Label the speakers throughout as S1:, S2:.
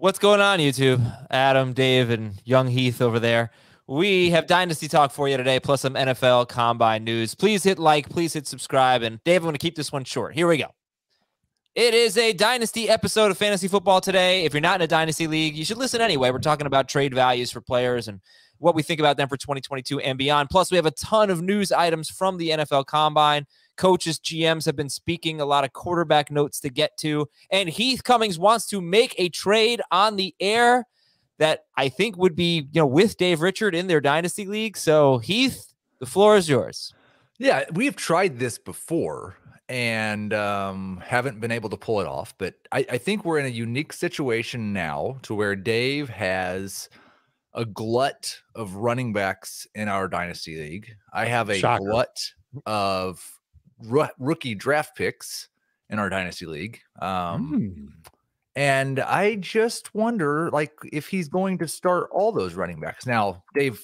S1: What's going on, YouTube? Adam, Dave, and young Heath over there. We have Dynasty Talk for you today, plus some NFL Combine news. Please hit like, please hit subscribe. And Dave, I'm going to keep this one short. Here we go. It is a Dynasty episode of Fantasy Football today. If you're not in a Dynasty league, you should listen anyway. We're talking about trade values for players and what we think about them for 2022 and beyond. Plus, we have a ton of news items from the NFL Combine coaches, GMs have been speaking, a lot of quarterback notes to get to. And Heath Cummings wants to make a trade on the air that I think would be, you know, with Dave Richard in their dynasty league. So, Heath, the floor is yours.
S2: Yeah, we've tried this before and um, haven't been able to pull it off. But I, I think we're in a unique situation now to where Dave has a glut of running backs in our dynasty league. I have a Shocker. glut of rookie draft picks in our dynasty league. Um, mm. And I just wonder, like, if he's going to start all those running backs. Now, Dave,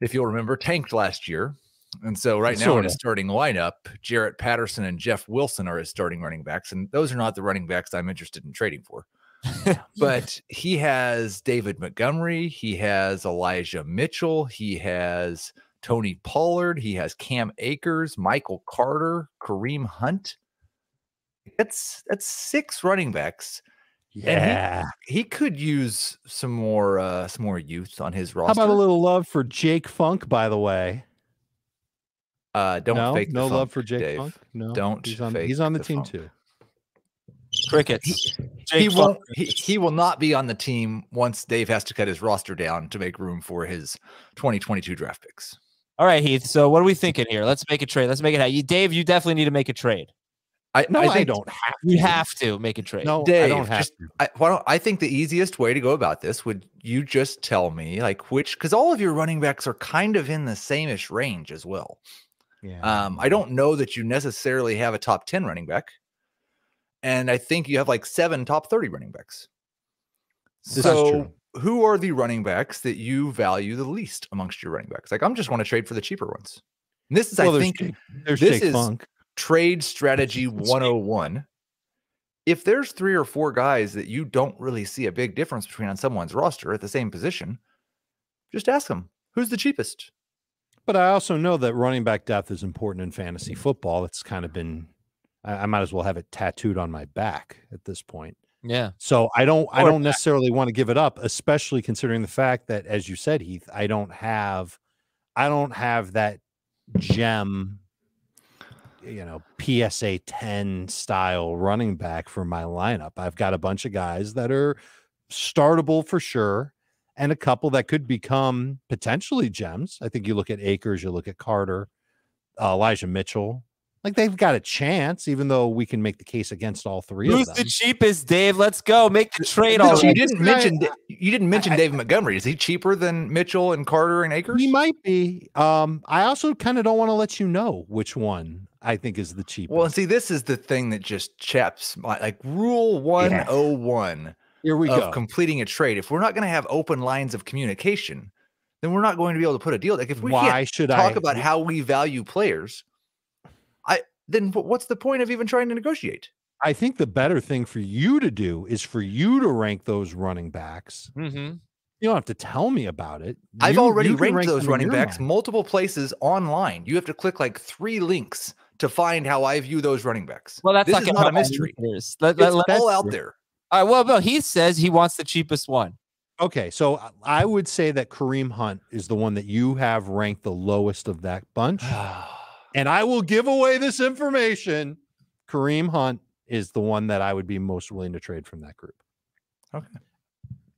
S2: if you'll remember, tanked last year. And so right now in his starting lineup, Jarrett Patterson and Jeff Wilson are his starting running backs. And those are not the running backs I'm interested in trading for. but he has David Montgomery, he has Elijah Mitchell, he has Tony Pollard. He has Cam Akers, Michael Carter, Kareem Hunt. That's that's six running backs.
S3: Yeah,
S2: he, he, could use some more uh some more youth on his roster.
S3: How about a little love for Jake Funk, by the way?
S2: Uh, don't
S3: no,
S2: fake
S3: no
S2: love
S3: funk, for Jake
S2: Dave.
S3: Funk. No,
S2: don't.
S3: He's on. He's on the,
S2: the
S3: team
S2: funk.
S3: too.
S1: Crickets.
S2: He, he won't. He, he will not be on the team once Dave has to cut his roster down to make room for his 2022 draft picks.
S1: All right, Heath. So what are we thinking here? Let's make a trade. Let's make it happen. You, Dave, you definitely need to make a trade.
S2: I
S3: no,
S2: I,
S3: I don't have.
S1: To. You have to make a trade.
S3: No,
S2: Dave,
S3: I don't have
S2: just,
S3: to.
S2: I, why don't I think the easiest way to go about this would you just tell me like which because all of your running backs are kind of in the sameish range as well.
S3: Yeah.
S2: Um, I don't know that you necessarily have a top 10 running back. And I think you have like seven top 30 running backs.
S3: This
S2: so who are the running backs that you value the least amongst your running backs? Like, I'm just want to trade for the cheaper ones. And this is,
S3: well,
S2: I think,
S3: Jake, there's
S2: this
S3: Jake
S2: is
S3: Funk.
S2: trade strategy 101. If there's three or four guys that you don't really see a big difference between on someone's roster at the same position, just ask them who's the cheapest.
S3: But I also know that running back depth is important in fantasy football. It's kind of been, I, I might as well have it tattooed on my back at this point.
S1: Yeah.
S3: So I don't I don't necessarily want to give it up, especially considering the fact that, as you said, Heath, I don't have I don't have that gem, you know, PSA 10 style running back for my lineup. I've got a bunch of guys that are startable for sure, and a couple that could become potentially gems. I think you look at Akers, you look at Carter, uh, Elijah Mitchell, like they've got a chance, even though we can make the case against all three
S1: Who's
S3: of them.
S1: the cheapest, Dave? Let's go. Make the trade
S2: No,
S1: already.
S2: you didn't mention you didn't mention
S3: I-
S2: David Montgomery. Is he cheaper than Mitchell and Carter and Akers?
S3: He might be. Um, I also kind of don't want to let you know which one I think is the cheapest.
S2: Well, see, this is the thing that just chaps my like rule 101
S3: Here we
S2: of
S3: go.
S2: completing a trade. If we're not going to have open lines of communication, then we're not going to be able to put a deal. Like if we
S3: Why
S2: can't
S3: should
S2: talk
S3: I
S2: about how we value players, I then what's the point of even trying to negotiate?
S3: I think the better thing for you to do is for you to rank those running backs.
S1: Mm-hmm.
S3: You don't have to tell me about it.
S2: I've
S3: You-
S2: already
S3: you
S2: ranked
S3: rank
S2: those running backs
S3: mind.
S2: multiple places online. You have to click like three links to find how I view those running backs.
S1: Well, that's
S2: this
S1: not
S2: is not a
S1: help our
S2: mystery.
S1: listeners. Let-
S2: It's
S1: let- let-
S2: all out there.
S1: all right. Well, Bill, he says he wants the cheapest one.
S3: Okay, so I- I would say that Kareem Hunt is the one that you have ranked the lowest of that bunch. and I will give away this information. Kareem Hunt is the one that I would be most willing to trade from that group.
S2: okay.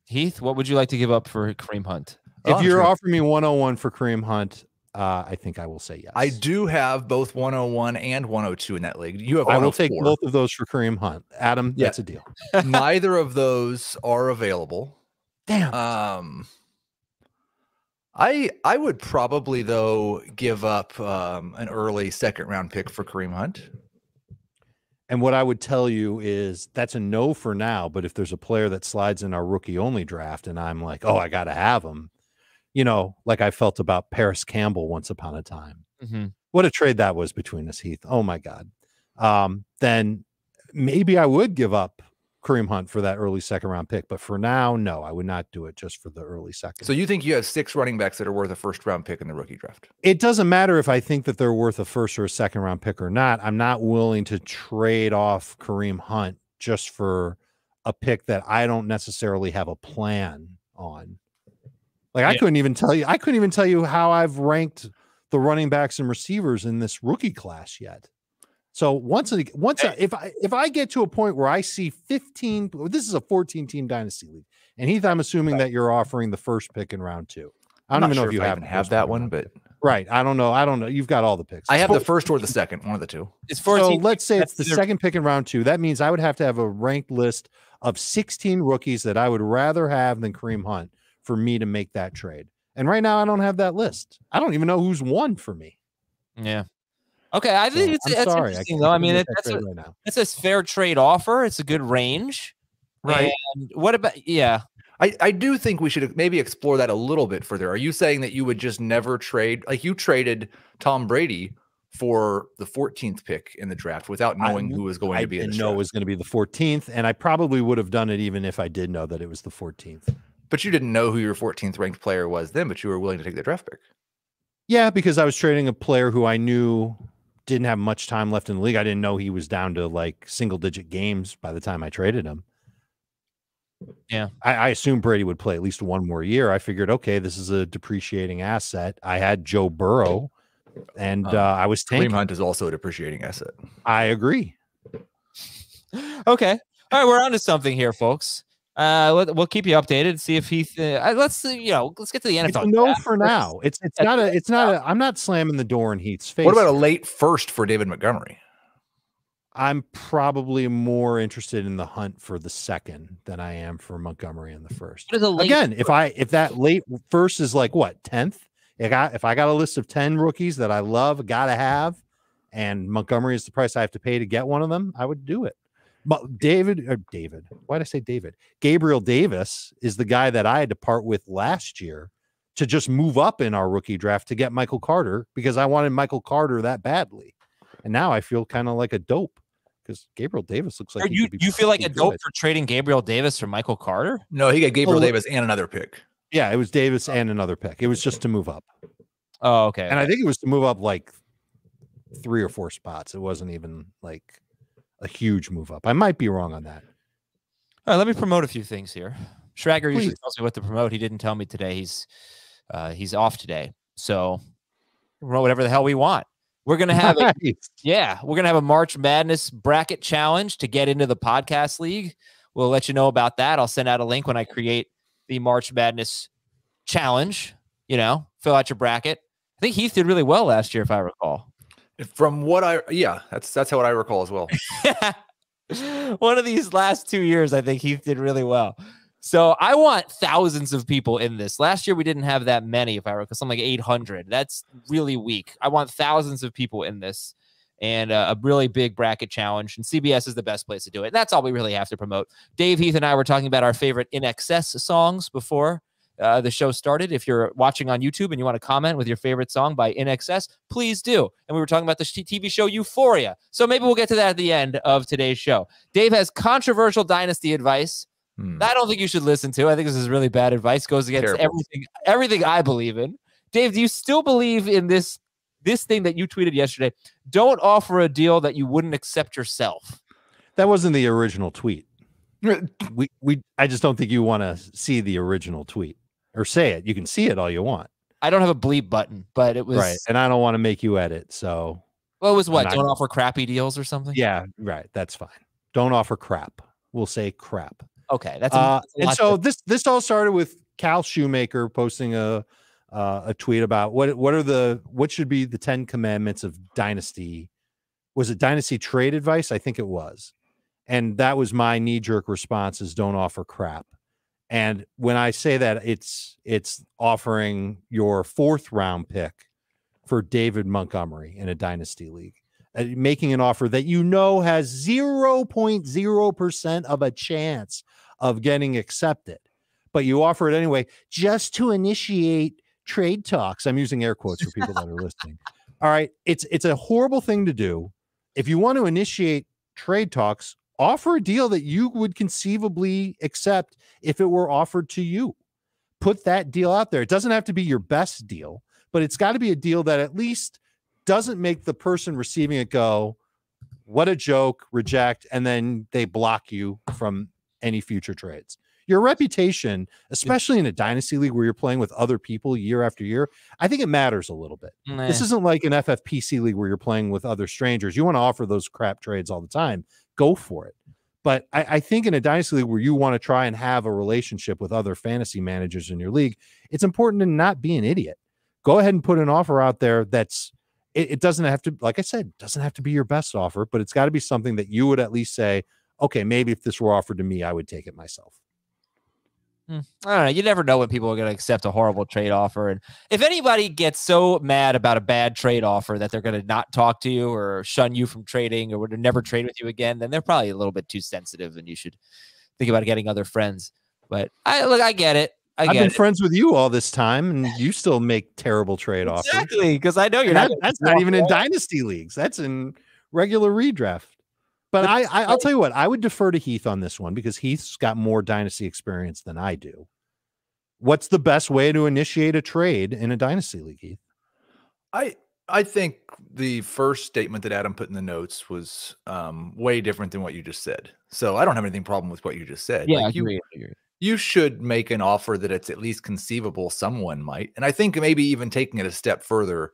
S1: Heath, what would you like to give up for Kareem Hunt?
S2: Oh,
S3: if
S2: I'm
S3: you're
S2: sure.
S3: offering me 101 for Kareem Hunt, uh, I think I will say yes.
S2: I do have both 101 and 102 in that league. You have
S3: I will take both of those for Kareem Hunt. Adam,
S2: Yeah.
S3: that's a deal.
S2: Neither of those are available.
S3: Damn.
S2: Um, I I would probably though give up um, an early second round pick for Kareem Hunt.
S3: And what I would tell you is that's a no for now. But if there's a player that slides in our rookie only draft and I'm like, oh, I got to have him, you know, like I felt about Parris Campbell once upon a time.
S1: Mm-hmm.
S3: What a trade that was between us, Heath. Oh my God. Um, then maybe I would give up Kareem Hunt for that early second round pick. But for now, no, I would not do it just for the early second.
S2: So you think you have six running backs that are worth a first round pick in the rookie draft?
S3: it doesn't matter if I think that they're worth a first or a second round pick or not. I'm not willing to trade off Kareem Hunt just for a pick that I don't necessarily have a plan on. Like I
S1: Yeah.
S3: couldn't even tell you, I couldn't even tell you how I've ranked the running backs and receivers in this rookie class yet. So once a, once I, if I if I get to a point where I see 15, this is a 14 team dynasty league, and Heath, I'm assuming that you're offering the first pick in round two. I
S2: I'm
S3: don't
S2: not
S3: even know
S2: sure
S3: if you have
S2: even
S3: the
S2: have that one, but
S3: Right. I don't know. I don't know. You've got all the picks.
S2: I have the first or the second, one of the two.
S1: It's
S3: So
S1: 14.
S3: let's say it's the
S1: either-
S3: second pick in round two. That means I would have to have a ranked list of 16 rookies that I would rather have than Kareem Hunt for me to make that trade. And right now, I don't have that list. I don't even know who's won for me.
S1: Yeah. Okay, I
S3: So
S1: think it's
S3: I'm
S1: that's
S3: sorry.
S1: interesting though. I mean, it, that's a,
S3: right
S1: that's a fair trade offer. It's a good range.
S2: Right.
S1: And what about yeah?
S2: I, I do think we should maybe explore that a little bit further. Are you saying that you would just never trade like you traded Tom Brady for the 14th pick in the draft without
S3: I-
S2: knowing who was going
S3: I
S2: to be
S3: didn't know it was going to be the 14th, and I probably would have done it even if I did know that it was the 14th.
S2: But you didn't know who your 14th ranked player was then, but you were willing to take the draft pick.
S3: Yeah, because I was trading a player who I knew didn't have much time left in the league. I didn't know he was down to like single digit games by the time I traded him.
S1: Yeah.
S3: I, I assumed Brady would play at least one more year. I figured, okay, this is a depreciating asset. I had Joe Burrow, and
S2: Um,
S3: uh, I was
S2: Kareem
S3: tanking.
S2: Hunt is also a depreciating asset.
S3: I agree.
S1: Okay. All right, we're on to something here, folks. Uh, let, we'll keep you updated. See if he. Uh, let's uh, you know. Let's get to the
S3: It's
S1: NFL.
S3: a no
S1: draft.
S3: for now. It's it's not a it's not a I'm not slamming the door in Heath's face.
S2: What about a late first for David Montgomery?
S3: I'm probably more interested in the hunt for the second than I am for Montgomery in the first.
S1: What is a late
S3: Again, if I if that late first is like what tenth, if I if I got a list of ten rookies that I love, gotta have, and Montgomery is the price I have to pay to get one of them, I would do it. But David or David, why did I say David? Gabriel Davis is the guy that I had to part with last year to just move up in our rookie draft to get Michael Carter because I wanted Michael Carter that badly. And now I feel kind of like a dope because Gabriel Davis looks like
S1: Are you you feel like a
S3: pretty
S1: dope
S3: good.
S1: for trading Gabriel Davis for Michael Carter?
S2: No, he got Gabriel oh,
S3: look-
S2: Davis and another pick.
S3: Yeah, it was Davis oh. and another pick. It was just to move up.
S1: Oh, okay.
S3: And I think it was to move up like three or four spots. It wasn't even like a huge move up. I might be wrong on that.
S1: All right, let me promote a few things here. Schrager usually tells me what to promote. He didn't tell me today. He's uh, he's off today, so promote whatever the hell we want. We're gonna have a, yeah, we're gonna have a March Madness bracket challenge to get into the podcast league. We'll let you know about that. I'll send out a link when I create the March Madness challenge. You know, fill out your bracket. I think Heath did really well last year, if I recall.
S2: From what I yeah, that's that's what I recall as well.
S1: One of these last two years, I think Heath did really well. So I want thousands of people in this. Last year we didn't have that many, if I recall, something like 800. That's really weak. I want thousands of people in this and uh, a really big bracket challenge. And CBS is the best place to do it. That's all we really have to promote. Dave, Heath, and I were talking about our favorite INXS songs before uh, the show started. If you're watching on YouTube and you want to comment with your favorite song by INXS, please do. And we were talking about the TV show Euphoria. So maybe we'll get to that at the end of today's show. Dave has controversial dynasty advice
S2: Hmm.
S1: I don't think you should listen to. I think this is really bad advice. Goes against
S2: Terrible.
S1: everything everything I believe in. Dave, do you still believe in this this thing that you tweeted yesterday? Don't offer a deal that you wouldn't accept yourself.
S3: That wasn't the original tweet. We we I just don't think you want to see the original tweet or say it. You can see it all you want.
S1: I don't have a bleep button, but it was
S3: right. And I don't want to make you edit. So
S1: Well, it was what? Don't offer crappy deals or something.
S3: yeah, right. That's fine. Don't offer crap. We'll say crap.
S1: Okay. That's a,
S3: Uh,
S1: that's
S3: and so
S1: to-
S3: this this all started with Cal Shoemaker posting a uh, a tweet about what what are the what should be the Ten Commandments of Dynasty. Was it Dynasty trade advice? I think it was, and that was my knee jerk response: is don't offer crap. And when I say that, it's it's offering your fourth round pick for David Montgomery in a dynasty league, uh, making an offer that you know has zero point zero percent of a chance of getting accepted, but you offer it anyway just to initiate trade talks. I'm using air quotes for people that are listening. All right, it's it's a horrible thing to do. If you want to initiate trade talks, offer a deal that you would conceivably accept if it were offered to you. Put that deal out there. It doesn't have to be your best deal, but it's got to be a deal that at least doesn't make the person receiving it go, what a joke, reject, and then they block you from any future trades. Your reputation, especially in a dynasty league where you're playing with other people year after year, I think it matters a little bit.
S1: Nah.
S3: This isn't like an FFPC league where you're playing with other strangers. You want to offer those crap trades all the time, go for it. But I, I think in a dynasty league where you want to try and have a relationship with other fantasy managers in your league, it's important to not be an idiot. Go ahead and put an offer out there that's it, it doesn't have to, like I said, doesn't have to be your best offer, but it's got to be something that you would at least say, okay, maybe if this were offered to me, I would take it myself.
S1: Hmm. I don't know. You never know when people are going to accept a horrible trade offer. And if anybody gets so mad about a bad trade offer that they're going to not talk to you or shun you from trading or would never trade with you again, then they're probably a little bit too sensitive and you should think about getting other friends. But I look, I get it. I
S3: I've
S1: get
S3: been
S1: it.
S3: friends with you all this time, and you still make terrible trade offers.
S1: Exactly. Because I know you're
S3: And
S1: not.
S3: that- that's not even in dynasty leagues. That's in regular redraft. But I, I, I'll tell you what, I would defer to Heath on this one because Heath's got more dynasty experience than I do. What's the best way to initiate a trade in a dynasty league, Heath?
S2: I I think the first statement that Adam put in the notes was um, way different than what you just said. So I don't have anything problem with what you just said.
S1: Yeah, I
S2: Like, you,
S1: agree, agree.
S2: you should make an offer that it's at least conceivable someone might. And I think maybe even taking it a step further,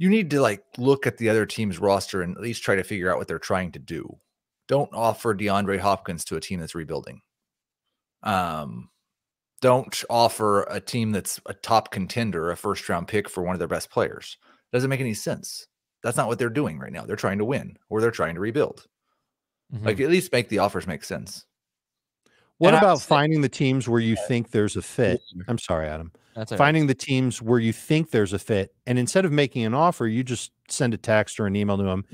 S2: you need to like look at the other team's roster and at least try to figure out what they're trying to do. Don't offer DeAndre Hopkins to a team that's rebuilding. Um, don't offer a team that's a top contender a first round pick for one of their best players. Doesn't make any sense. That's not what they're doing right now. They're trying to win or they're trying to rebuild.
S1: Mhm.
S2: Like at least make the offers make sense.
S3: What
S1: And
S3: about finding the teams where you think there's a fit? I'm sorry, Adam.
S1: That's all right.
S3: Finding the teams where you think there's a fit, and instead of making an offer, you just send a text or an email to them.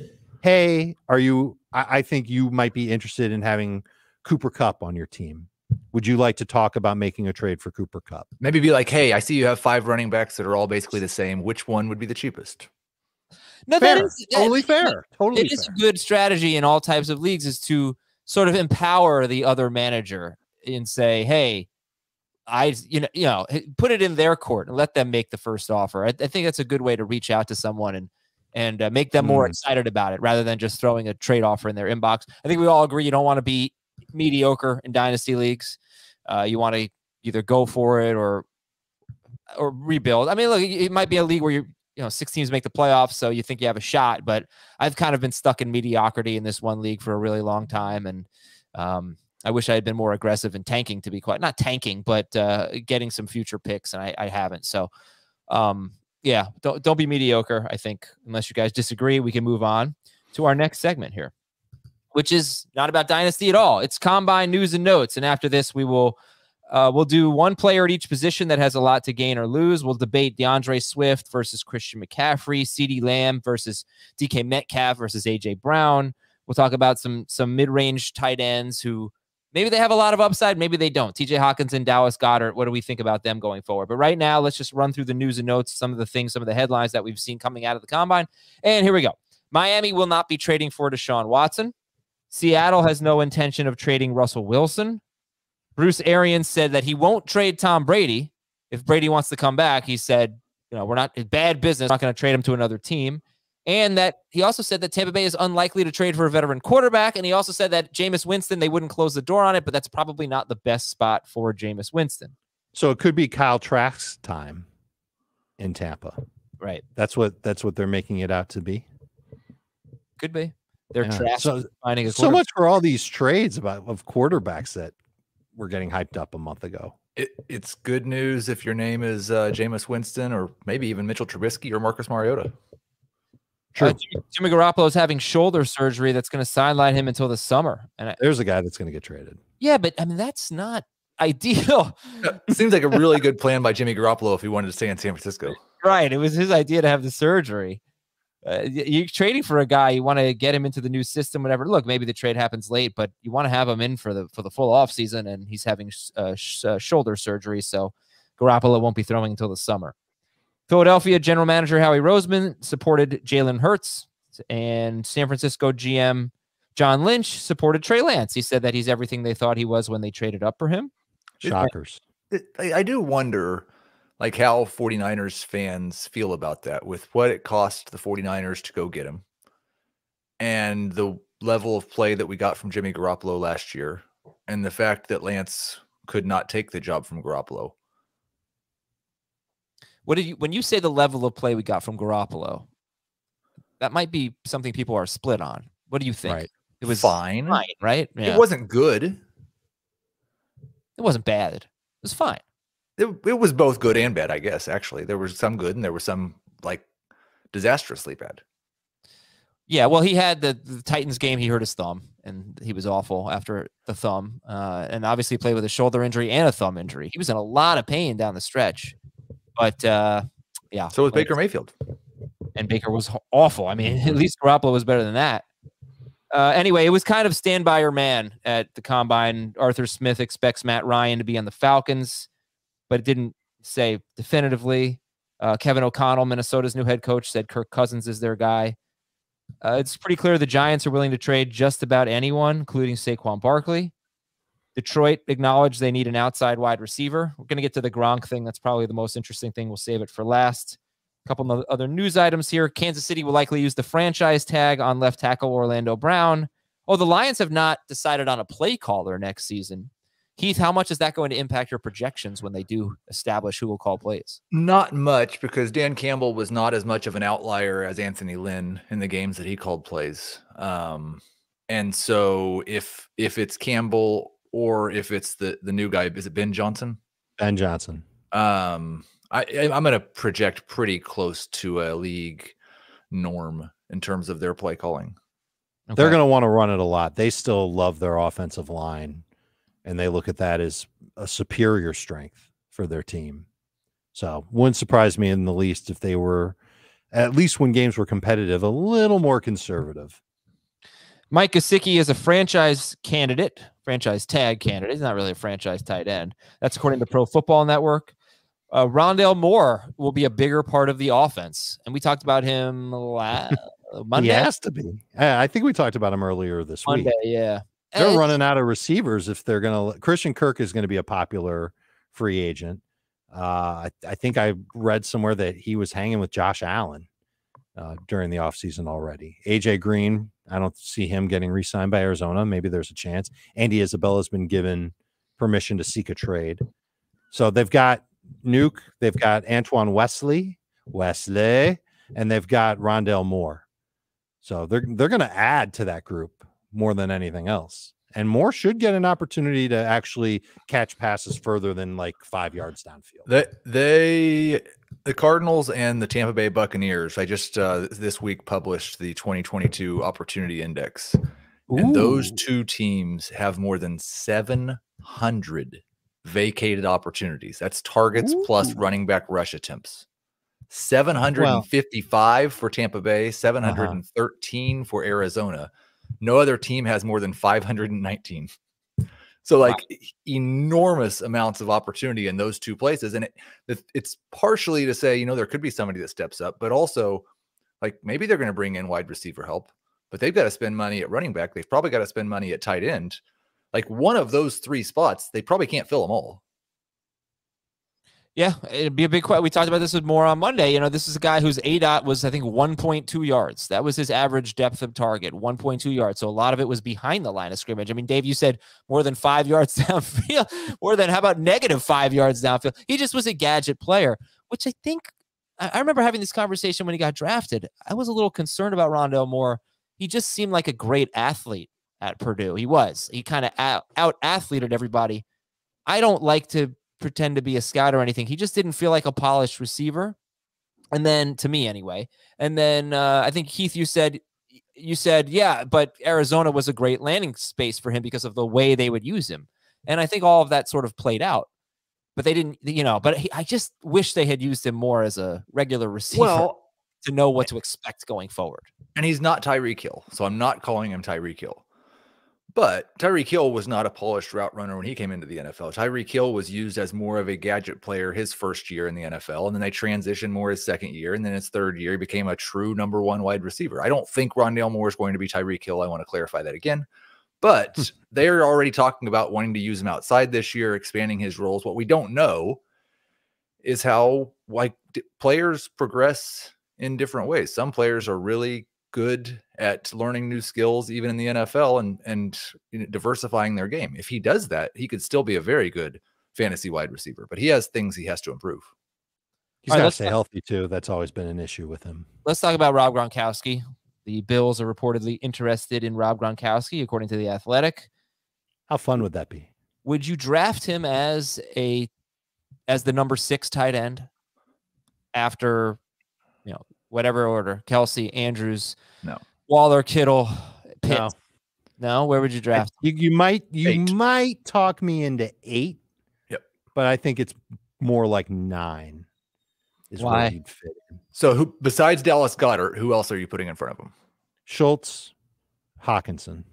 S3: Hey, are you? I, I think you might be interested in having Cooper Kupp on your team. Would you like to talk about making a trade for Cooper Kupp?
S2: Maybe be like, hey, I see you have five running backs that are all basically the same. Which one would be the cheapest?
S1: no,
S3: Fair,
S1: that is that-
S3: totally fair, totally
S1: it is
S3: fair.
S1: a good strategy in all types of leagues is to sort of empower the other manager and say, "Hey, I, you know, you know, put it in their court and let them make the first offer." I, I think that's a good way to reach out to someone and and uh, make them more
S3: Mm.
S1: excited about it rather than just throwing a trade offer in their inbox. I think we all agree you don't want to be mediocre in dynasty leagues. Uh, you want to either go for it or or rebuild. I mean, look, it it might be a league where you you know six teams make the playoffs, so you think you have a shot. But I've kind of been stuck in mediocrity in this one league for a really long time, and um, I wish I had been more aggressive in tanking. To be quite not tanking, but uh, getting some future picks, and I, I haven't. So, um, yeah, don't don't be mediocre. I think unless you guys disagree, we can move on to our next segment here, which is not about dynasty at all. It's combine news and notes, and after this, we will. Uh, we'll do one player at each position that has a lot to gain or lose. We'll debate D'Andre Swift versus Christian McCaffrey, CeeDee Lamb versus DK Metcalf versus AJ Brown. We'll talk about some some mid-range tight ends who maybe they have a lot of upside, maybe they don't. TJ Hockenson and Dallas Goedert. What do we think about them going forward? But right now, let's just run through the news and notes, some of the things, some of the headlines that we've seen coming out of the combine. And here we go. Miami will not be trading for Deshaun Watson. Seattle has no intention of trading Russell Wilson. Bruce Arians said that he won't trade Tom Brady if Brady wants to come back. He said, you know, we're not bad business, not going to trade him to another team. And that he also said that Tampa Bay is unlikely to trade for a veteran quarterback. And he also said that Jameis Winston, they wouldn't close the door on it, but that's probably not the best spot for Jameis Winston.
S3: So it could be Kyle Trask's time in Tampa.
S1: Right.
S3: That's what that's what they're making it out to be.
S1: Could be. They're
S3: Yeah.
S1: trash
S3: So,
S1: finding a
S3: so much for all these trades about of quarterbacks that were getting hyped up a month ago.
S2: It, it's good news if your name is uh, Jameis Winston or maybe even Mitchell Trubisky or Marcus Mariota.
S1: Uh, Jimmy, Jimmy Garoppolo is having shoulder surgery that's going to sideline him until the summer. And I,
S3: There's a guy that's going to get traded.
S1: yeah, but I mean, that's not ideal.
S2: Seems like a really good plan by Jimmy Garoppolo if he wanted to stay in San Francisco.
S1: Right. It was his idea to have the surgery. Uh, you're trading for a guy. You want to get him into the new system, whatever. Look, maybe the trade happens late, but you want to have him in for the for the full off season, and he's having uh, sh- uh, shoulder surgery, so Garoppolo won't be throwing until the summer. Philadelphia general manager Howie Roseman supported Jalen Hurts, and San Francisco GM John Lynch supported Trey Lance. He said that he's everything they thought he was when they traded up for him.
S3: Shockers.
S2: It, I, I do wonder like how 49ers fans feel about that with what it cost the 49ers to go get him and the level of play that we got from Jimmy Garoppolo last year and the fact that Lance could not take the job from Garoppolo.
S1: What did you when you say the level of play we got from Garoppolo? That might be something people are split on. What do you think?
S3: Right.
S1: It was
S2: fine.
S1: fine, right?
S2: It wasn't good.
S1: It wasn't bad. It was fine.
S2: It, it was both good and bad, I guess, actually. There was some good and there was some like disastrously bad.
S1: Yeah, well, he had the, the Titans game. He hurt his thumb, and he was awful after the thumb. Uh, and obviously, played with a shoulder injury and a thumb injury. He was in a lot of pain down the stretch. But uh, yeah,
S2: So was Baker Mayfield.
S1: and Baker was awful. I mean, at least Garoppolo was better than that. Uh, anyway, it was kind of stand by your man at the combine. Arthur Smith expects Matt Ryan to be on the Falcons, but it didn't say definitively. Uh, Kevin O'Connell, Minnesota's new head coach, said Kirk Cousins is their guy. Uh, it's pretty clear the Giants are willing to trade just about anyone, including Saquon Barkley. Detroit acknowledged they need an outside wide receiver. We're going to get to the Gronk thing. That's probably the most interesting thing. We'll save it for last. A couple of other news items here. Kansas City will likely use the franchise tag on left tackle Orlando Brown. Oh, the Lions have not decided on a play caller next season. Keith, how much is that going to impact your projections when they do establish who will call plays?
S2: Not much because Dan Campbell was not as much of an outlier as Anthony Lynn in the games that he called plays. Um, and so if if it's Campbell or if it's the the new guy, is it Ben Johnson?
S3: Ben Johnson.
S2: Um, I I- I'm going to project pretty close to a league norm in terms of their play calling.
S3: They're going to want to run it a lot. They still love their offensive line, and they look at that as a superior strength for their team. So, wouldn't surprise me in the least if they were, at least when games were competitive, a little more conservative.
S1: Mike Gesicki is a franchise candidate, franchise tag candidate. He's not really a franchise tight end. That's according to Pro Football Network. Uh, Rondale Moore will be a bigger part of the offense, and we talked about him last Monday.
S3: He has to be. I think we talked about him earlier this
S1: Monday,
S3: week.
S1: yeah.
S3: They're
S1: Eh,
S3: running out of receivers if they're going to. Christian Kirk is going to be a popular free agent. Uh, I, I think I read somewhere that he was hanging with Josh Allen uh, during the offseason already. AJ Green, I don't see him getting re signed by Arizona. Maybe there's a chance. Andy Isabella has been given permission to seek a trade. So they've got Nuke, they've got Antoine Wesley, Wesley, and they've got Rondale Moore. So they're they're going to add to that group more than anything else. And Moore should get an opportunity to actually catch passes further than like five yards downfield.
S2: They, they, the Cardinals and the Tampa Bay Buccaneers. I just uh, this week published the 2022 Opportunity Index, and those two teams have more than 700 vacated opportunities. That's targets plus running back rush attempts. 755 for Tampa Bay, 713 for Arizona. No other team has more than 519. So like e- enormous amounts of opportunity in those two places, and it, it it's partially to say you know there could be somebody that steps up, but also like maybe they're going to bring in wide receiver help, but they've got to spend money at running back. They've probably got to spend money at tight end. Like one of those three spots, they probably can't fill them all.
S1: Yeah, it'd be a big question. We talked about this with more on Monday. You know, this is a guy whose ADOT was, I think, 1.2 yards. That was his average depth of target, 1.2 yards. So a lot of it was behind the line of scrimmage. I mean, Dave, you said more than five yards downfield, more than how about negative five yards downfield? He just was a gadget player, which I think I remember having this conversation when he got drafted. I was a little concerned about Rondale Moore. He just seemed like a great athlete at Purdue. He was. He kind of out athleted everybody. I don't like to pretend to be a scout or anything. He just didn't feel like a polished receiver. And then to me anyway. And then uh, I think Keith, you said you said, yeah, but Arizona was a great landing space for him because of the way they would use him. And I think all of that sort of played out. But they didn't, you know, but he, I just wish they had used him more as a regular receiver Well, to know what to expect going forward.
S2: and he's not Tyreek Hill, so I'm not calling him Tyreek Hill. But Tyreek Hill was not a polished route runner when he came into the NFL. Tyreek Hill was used as more of a gadget player his first year in the NFL, and then they transitioned more his second year, and then his third year he became a true number one wide receiver. I don't think Rondale Moore is going to be Tyreek Hill. I want to clarify that again. But hmm. they're already talking about wanting to use him outside this year, expanding his roles. What we don't know is how like players progress in different ways. Some players are really good at learning new skills, even in the NFL, and and you know, diversifying their game. If he does that, he could still be a very good fantasy wide receiver. But he has things he has to improve.
S3: He's got to stay talk- healthy too. That's always been an issue with him.
S1: Let's talk about Rob Gronkowski. The Bills are reportedly interested in Rob Gronkowski, according to the Athletic.
S3: How fun would that be?
S1: Would you draft him as a as the number six tight end after you know whatever order? Kelce Andrews,
S2: no,
S1: Waller, Kittle, Pitt. No. no, where would you draft?
S3: You, you might you eight. might talk me into eight.
S2: Yep,
S3: but I think it's more like nine.
S1: Is Why? where he'd fit
S2: in. So who besides Dallas Goedert, who else are you putting in front of him?
S3: Schultz, Hockenson.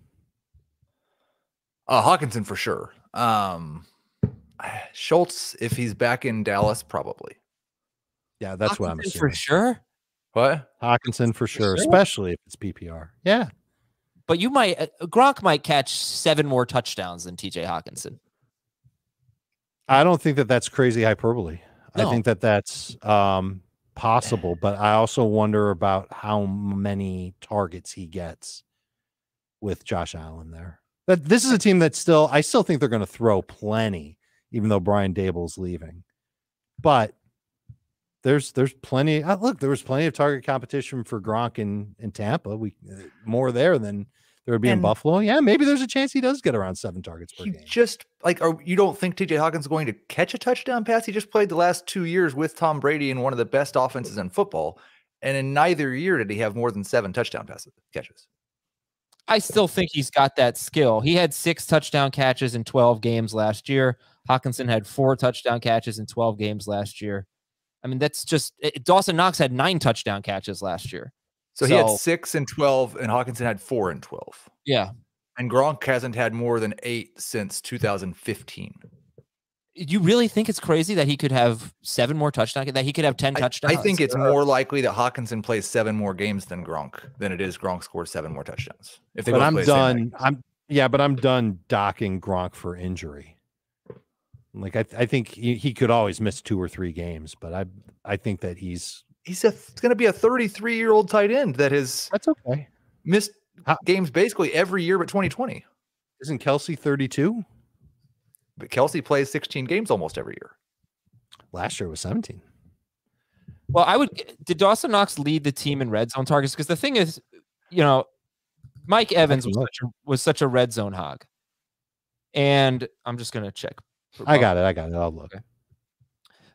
S2: Uh Hockenson for sure. Um Schultz, if he's back in Dallas, probably.
S3: Yeah, that's Hockenson what I'm assuming.
S1: For sure.
S2: What?
S3: Hockenson for, for sure, sure, especially if it's PPR. Yeah.
S1: But you might uh, Gronk might catch seven more touchdowns than TJ Hockenson.
S3: I don't think that that's crazy hyperbole. No. I think that that's um, possible, but I also wonder about how many targets he gets with Josh Allen there. But this is a team that still, I still think they're going to throw plenty, even though Brian Daboll's leaving. But there's there's plenty. Uh, look, there was plenty of target competition for Gronk in in Tampa. We uh, more there than there would be and in Buffalo. Yeah, maybe there's a chance he does get around seven targets per game.
S2: Just like, are, you don't think TJ Hockenson is going to catch a touchdown pass? He just played the last two years with Tom Brady in one of the best offenses in football, and in neither year did he have more than seven touchdown passes catches.
S1: I still think he's got that skill. He had six touchdown catches in 12 games last year. Hockenson had four touchdown catches in 12 games last year. I mean, that's just it, Dawson Knox had nine touchdown catches last year.
S2: So, so he had six and 12, and Hockenson had four and 12.
S1: Yeah.
S2: And Gronk hasn't had more than eight since 2015.
S1: You really think it's crazy that he could have seven more touchdowns, that he could have 10 touchdowns?
S2: I, I think it's uh, more likely that Hockenson plays seven more games than Gronk than it is Gronk scores seven more touchdowns.
S3: If they but I'm done. I'm yeah, but I'm done docking Gronk for injury. Like I, I think he, he could always miss two or three games, but I I think that he's
S2: he's a going to be a 33 year old tight end that has
S3: that's okay
S2: missed How, games basically every year but 2020.
S3: Isn't Kelce 32?
S2: But Kelce plays 16 games almost every year.
S3: Last year was 17.
S1: Well, I would did Dawson Knox lead the team in red zone targets? Because the thing is, you know, Mike Evans was such, a, was such a red zone hog. And I'm just gonna check.
S3: I got it. I got it. I'll look. Okay.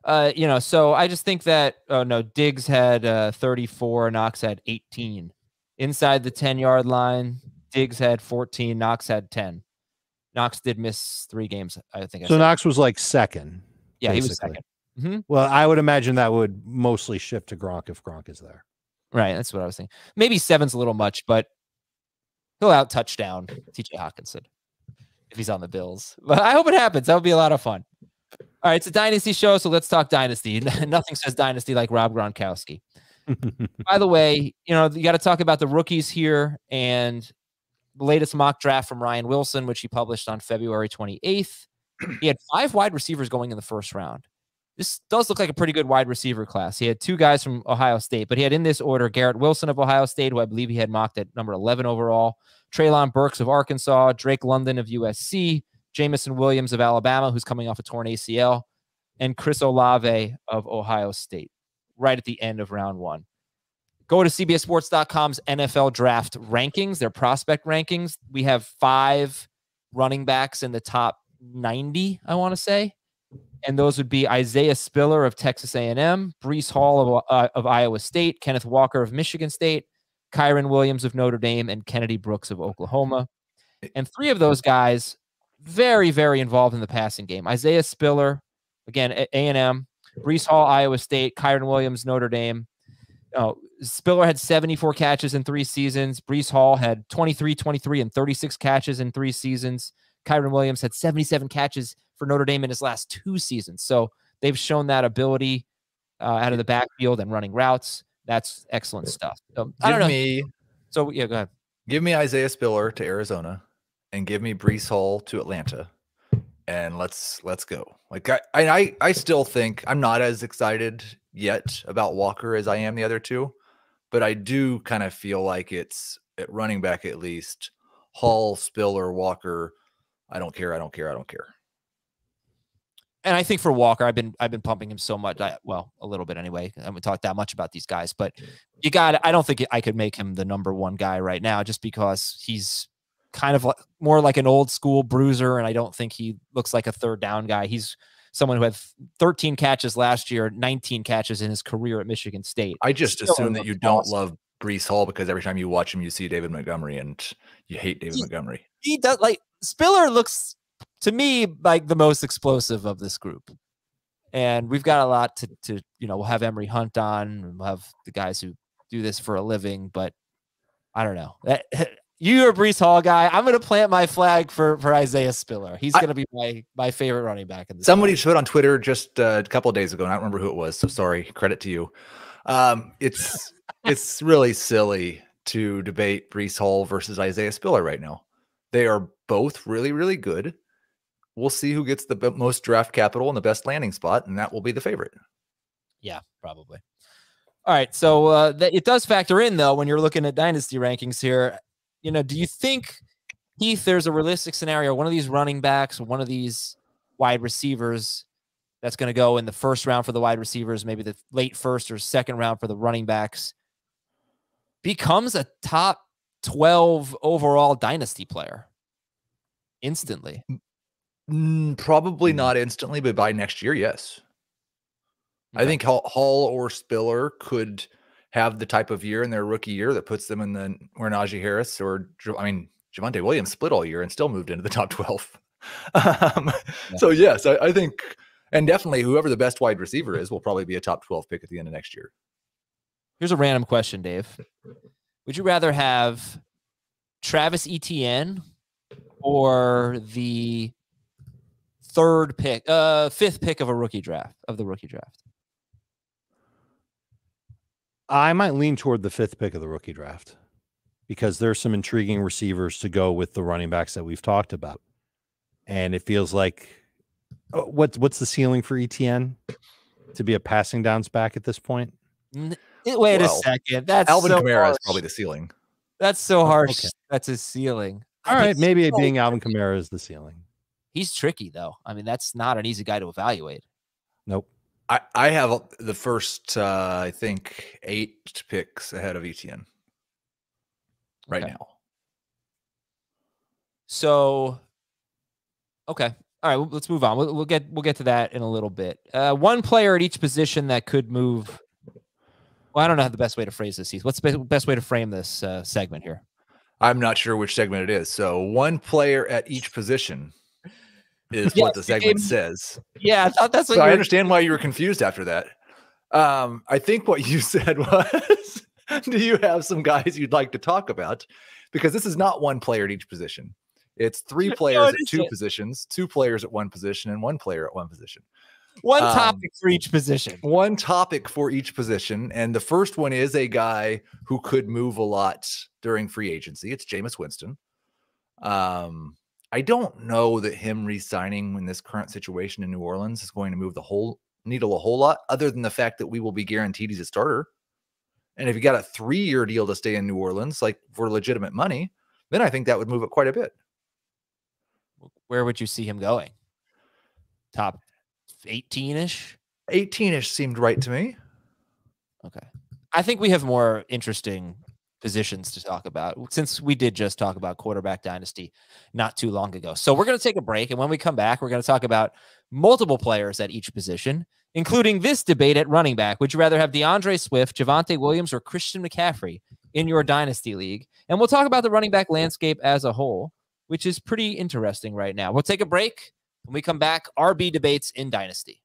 S1: Uh, you know, so I just think that oh no, Diggs had uh, 34, Knox had 18. Inside the 10 yard line, Diggs had 14, Knox had 10. Knox did miss three games, I think.
S3: I so said. Knox was like second.
S1: Yeah, basically. he was 2nd
S3: mm-hmm. Well, I would imagine that would mostly shift to Gronk if Gronk is there.
S1: Right. That's what I was thinking. Maybe seven's a little much, but he'll out touchdown TJ Hockenson if he's on the Bills. But I hope it happens. That would be a lot of fun. All right, it's a dynasty show, so let's talk dynasty. Nothing says dynasty like Rob Gronkowski. By the way, you know, you got to talk about the rookies here and the latest mock draft from Ryan Wilson, which he published on February 28th. He had five wide receivers going in the first round. This does look like a pretty good wide receiver class. He had two guys from Ohio State, but he had in this order Garrett Wilson of Ohio State, who I believe he had mocked at number 11 overall, Treylon Burks of Arkansas, Drake London of USC, Jameson Williams of Alabama, who's coming off a torn ACL, and Chris Olave of Ohio State right at the end of round one. Go to CBSSports.com's NFL draft rankings, their prospect rankings. We have five running backs in the top 90, I want to say. And those would be Isaiah Spiller of Texas A&M, Breece Hall of, uh, of Iowa State, Kenneth Walker of Michigan State, Kyren Williams of Notre Dame, and Kennedy Brooks of Oklahoma. And three of those guys very, very involved in the passing game. Isaiah Spiller, again, A and M, Breece Hall, Iowa State, Kyren Williams, Notre Dame. Oh, Spiller had 74 catches in three seasons. Breece Hall had 23, 23, and 36 catches in three seasons. Kyren Williams had 77 catches for Notre Dame in his last two seasons. So they've shown that ability uh, out of the backfield and running routes. That's excellent stuff. So, I don't
S2: Give
S1: know.
S2: me
S1: so yeah, go ahead.
S2: give me Isaiah Spiller to Arizona and give me Breece Hall to Atlanta. And let's let's go. Like I I I still think I'm not as excited yet about Walker as I am the other two, but I do kind of feel like it's at running back at least Hall, Spiller, Walker. I don't care. I don't care. I don't care.
S1: And I think for Walker, I've been I've been pumping him so much. I, well, a little bit anyway. I haven't talked that much about these guys, but you got. I don't think I could make him the number one guy right now, just because he's kind of like, more like an old school bruiser, and I don't think he looks like a third down guy. He's someone who had 13 catches last year, 19 catches in his career at Michigan State.
S2: I just
S1: Still
S2: assume that you don't
S1: awesome.
S2: love Breece Hall because every time you watch him, you see David Montgomery and you hate David
S1: He-
S2: Montgomery.
S1: He does like Spiller looks to me like the most explosive of this group. And we've got a lot to to you know, we'll have Emory Hunt on, we'll have the guys who do this for a living, but I don't know. That you're a Breece Hall guy. I'm gonna plant my flag for for Isaiah Spiller. He's gonna be my my favorite running back in this.
S2: Somebody
S1: class.
S2: showed on Twitter just uh, a couple of days ago, and I don't remember who it was. So sorry, credit to you. Um, it's it's really silly to debate Breece Hall versus Isaiah Spiller right now. They are both really, really good. We'll see who gets the most draft capital and the best landing spot, and that will be the favorite.
S1: Yeah, probably. All right, so uh, that it does factor in though when you're looking at dynasty rankings here. You know, do you think Heath, there's a realistic scenario, one of these running backs, one of these wide receivers that's going to go in the first round for the wide receivers, maybe the late first or second round for the running backs, becomes a top 12 overall dynasty player instantly?
S2: Mm, probably
S3: Hmm.
S2: not instantly, but by next year, yes. I think Hall, or Spiller could have the type of year in their rookie year that puts them in the where Najee Harris or I mean Javonte Williams split all year and still moved into the top twelve. um, So yes, I, I think, and definitely whoever the best wide receiver is will probably be a top twelve pick at the end of next year.
S1: Here's a random question, Dave. Would you rather have Travis Etienne or the third pick, uh, fifth pick of a rookie draft of the rookie draft?
S3: I might lean toward the fifth pick of the rookie draft because there's some intriguing receivers to go with the running backs that we've talked about. And it feels like uh, what's what's the ceiling for Etienne to be a passing downs back at this point?
S1: Wait
S2: Well,
S1: a second. That's
S2: Alvin
S1: so
S2: Kamara
S1: harsh.
S2: is probably the ceiling.
S1: That's so harsh.
S3: okay.
S1: That's his ceiling. I
S3: All
S1: think
S3: right, maybe it
S1: so-
S3: being Alvin Kamara is the ceiling.
S1: He's tricky though. I mean, that's not an easy guy to evaluate.
S3: Nope.
S2: I, I have the first, uh, I think, eight picks ahead of Etienne right
S1: Okay.
S2: now.
S1: So, okay, all right. well, Let's move on. We'll, we'll get we'll get to that in a little bit. Uh, one player at each position that could move. Well, I don't know how the best way to phrase this. Heath. What's the be- best way to frame this uh, segment here?
S2: I'm not sure which segment it is. So one player at each position is what the
S1: Yes, you gave
S2: segment
S1: me-
S2: says.
S1: Yeah, I thought that's what
S2: So
S1: you
S2: I
S1: were-
S2: understand why you were confused after that. Um, I think what you said was, do you have some guys you'd like to talk about? Because this is not one player at each position. It's three players
S1: it
S2: at two
S1: isn't.
S2: positions, two players at one position, and one player at one position.
S1: one
S2: um,
S1: topic for each position.
S2: One topic for each position. And the first one is a guy who could move a lot during free agency. It's Jameis Winston. Um, I don't know that him re-signing in this current situation in New Orleans is going to move the whole needle a whole lot, other than the fact that we will be guaranteed he's a starter. And if you got a three-year deal to stay in New Orleans, like for legitimate money, then I think that would move it quite a bit.
S1: Where would you see him going? Top eighteen ish.
S2: 18-ish seemed right to me.
S1: Okay. I think we have more interesting positions to talk about since we did just talk about quarterback dynasty not too long ago. So we're going to take a break. And when we come back, we're going to talk about multiple players at each position, including this debate at running back. Would you rather have D'Andre Swift, Javonte Williams, or Christian McCaffrey in your dynasty league? And we'll talk about the running back landscape as a whole, which is pretty interesting right now. We'll take a break. When we come back, RB debates in dynasty.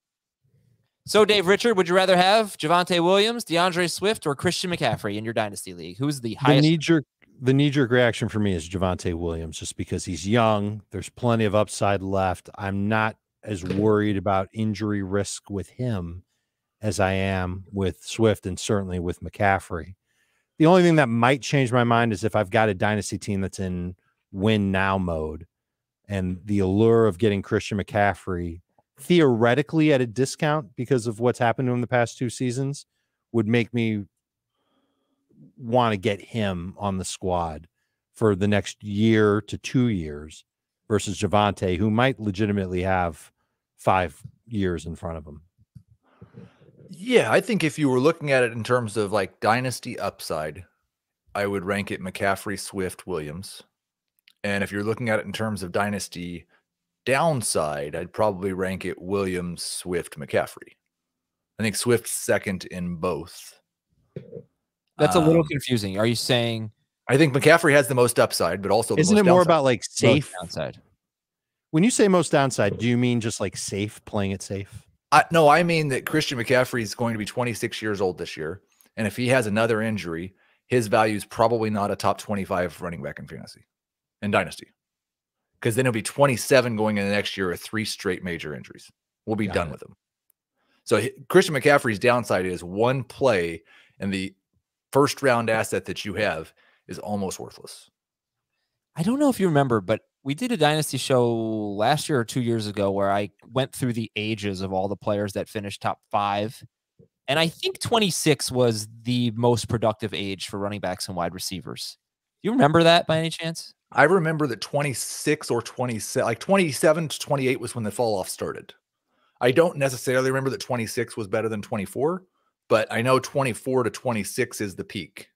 S1: So, Dave Richard, would you rather have Javonte Williams, D'Andre Swift, or Christian McCaffrey in your dynasty league? Who's the
S3: The
S1: highest?
S3: knee jerk the knee jerk reaction for me is Javonte Williams, just because he's young. There's plenty of upside left. I'm not as worried about injury risk with him as I am with Swift and certainly with McCaffrey. The only thing that might change my mind is if I've got a dynasty team that's in win now mode and the allure of getting Christian McCaffrey theoretically at a discount because of what's happened to him the past two seasons would make me want to get him on the squad for the next year to two years versus Javonte, who might legitimately have five years in front of him.
S2: Yeah, I think if you were looking at it in terms of like dynasty upside, I would rank it McCaffrey, Swift, Williams. And if you're looking at it in terms of dynasty downside, I'd probably rank it Williams, Swift, McCaffrey. I think Swift's second in both.
S1: That's a little
S2: Um,
S1: confusing. Are you saying
S2: I think McCaffrey has the most upside, but also
S3: Isn't
S2: most
S3: it more
S2: downside.
S3: about like
S1: most
S3: safe?
S1: downside?
S3: When you say most downside, do you mean just like safe, playing it safe?
S2: I, no, I mean that Christian McCaffrey is going to be 26 years old this year, and if he has another injury, his value is probably not a top 25 running back in fantasy and dynasty, because then he'll be 27 going into the next year with three straight major injuries. We'll be
S3: Got
S2: done
S3: it.
S2: with him. So Christian McCaffrey's downside is one play, and the first round asset that you have is almost worthless.
S1: I don't know if you remember, but we did a dynasty show last year or two years ago where I went through the ages of all the players that finished top five. And I think 26 was the most productive age for running backs and wide receivers. Do you remember that by any chance?
S2: I remember that 26 or 27, like 27 to 28 was when the fall off started. I don't necessarily remember that 26 was better than 24, but I know 24 to 26 is the peak.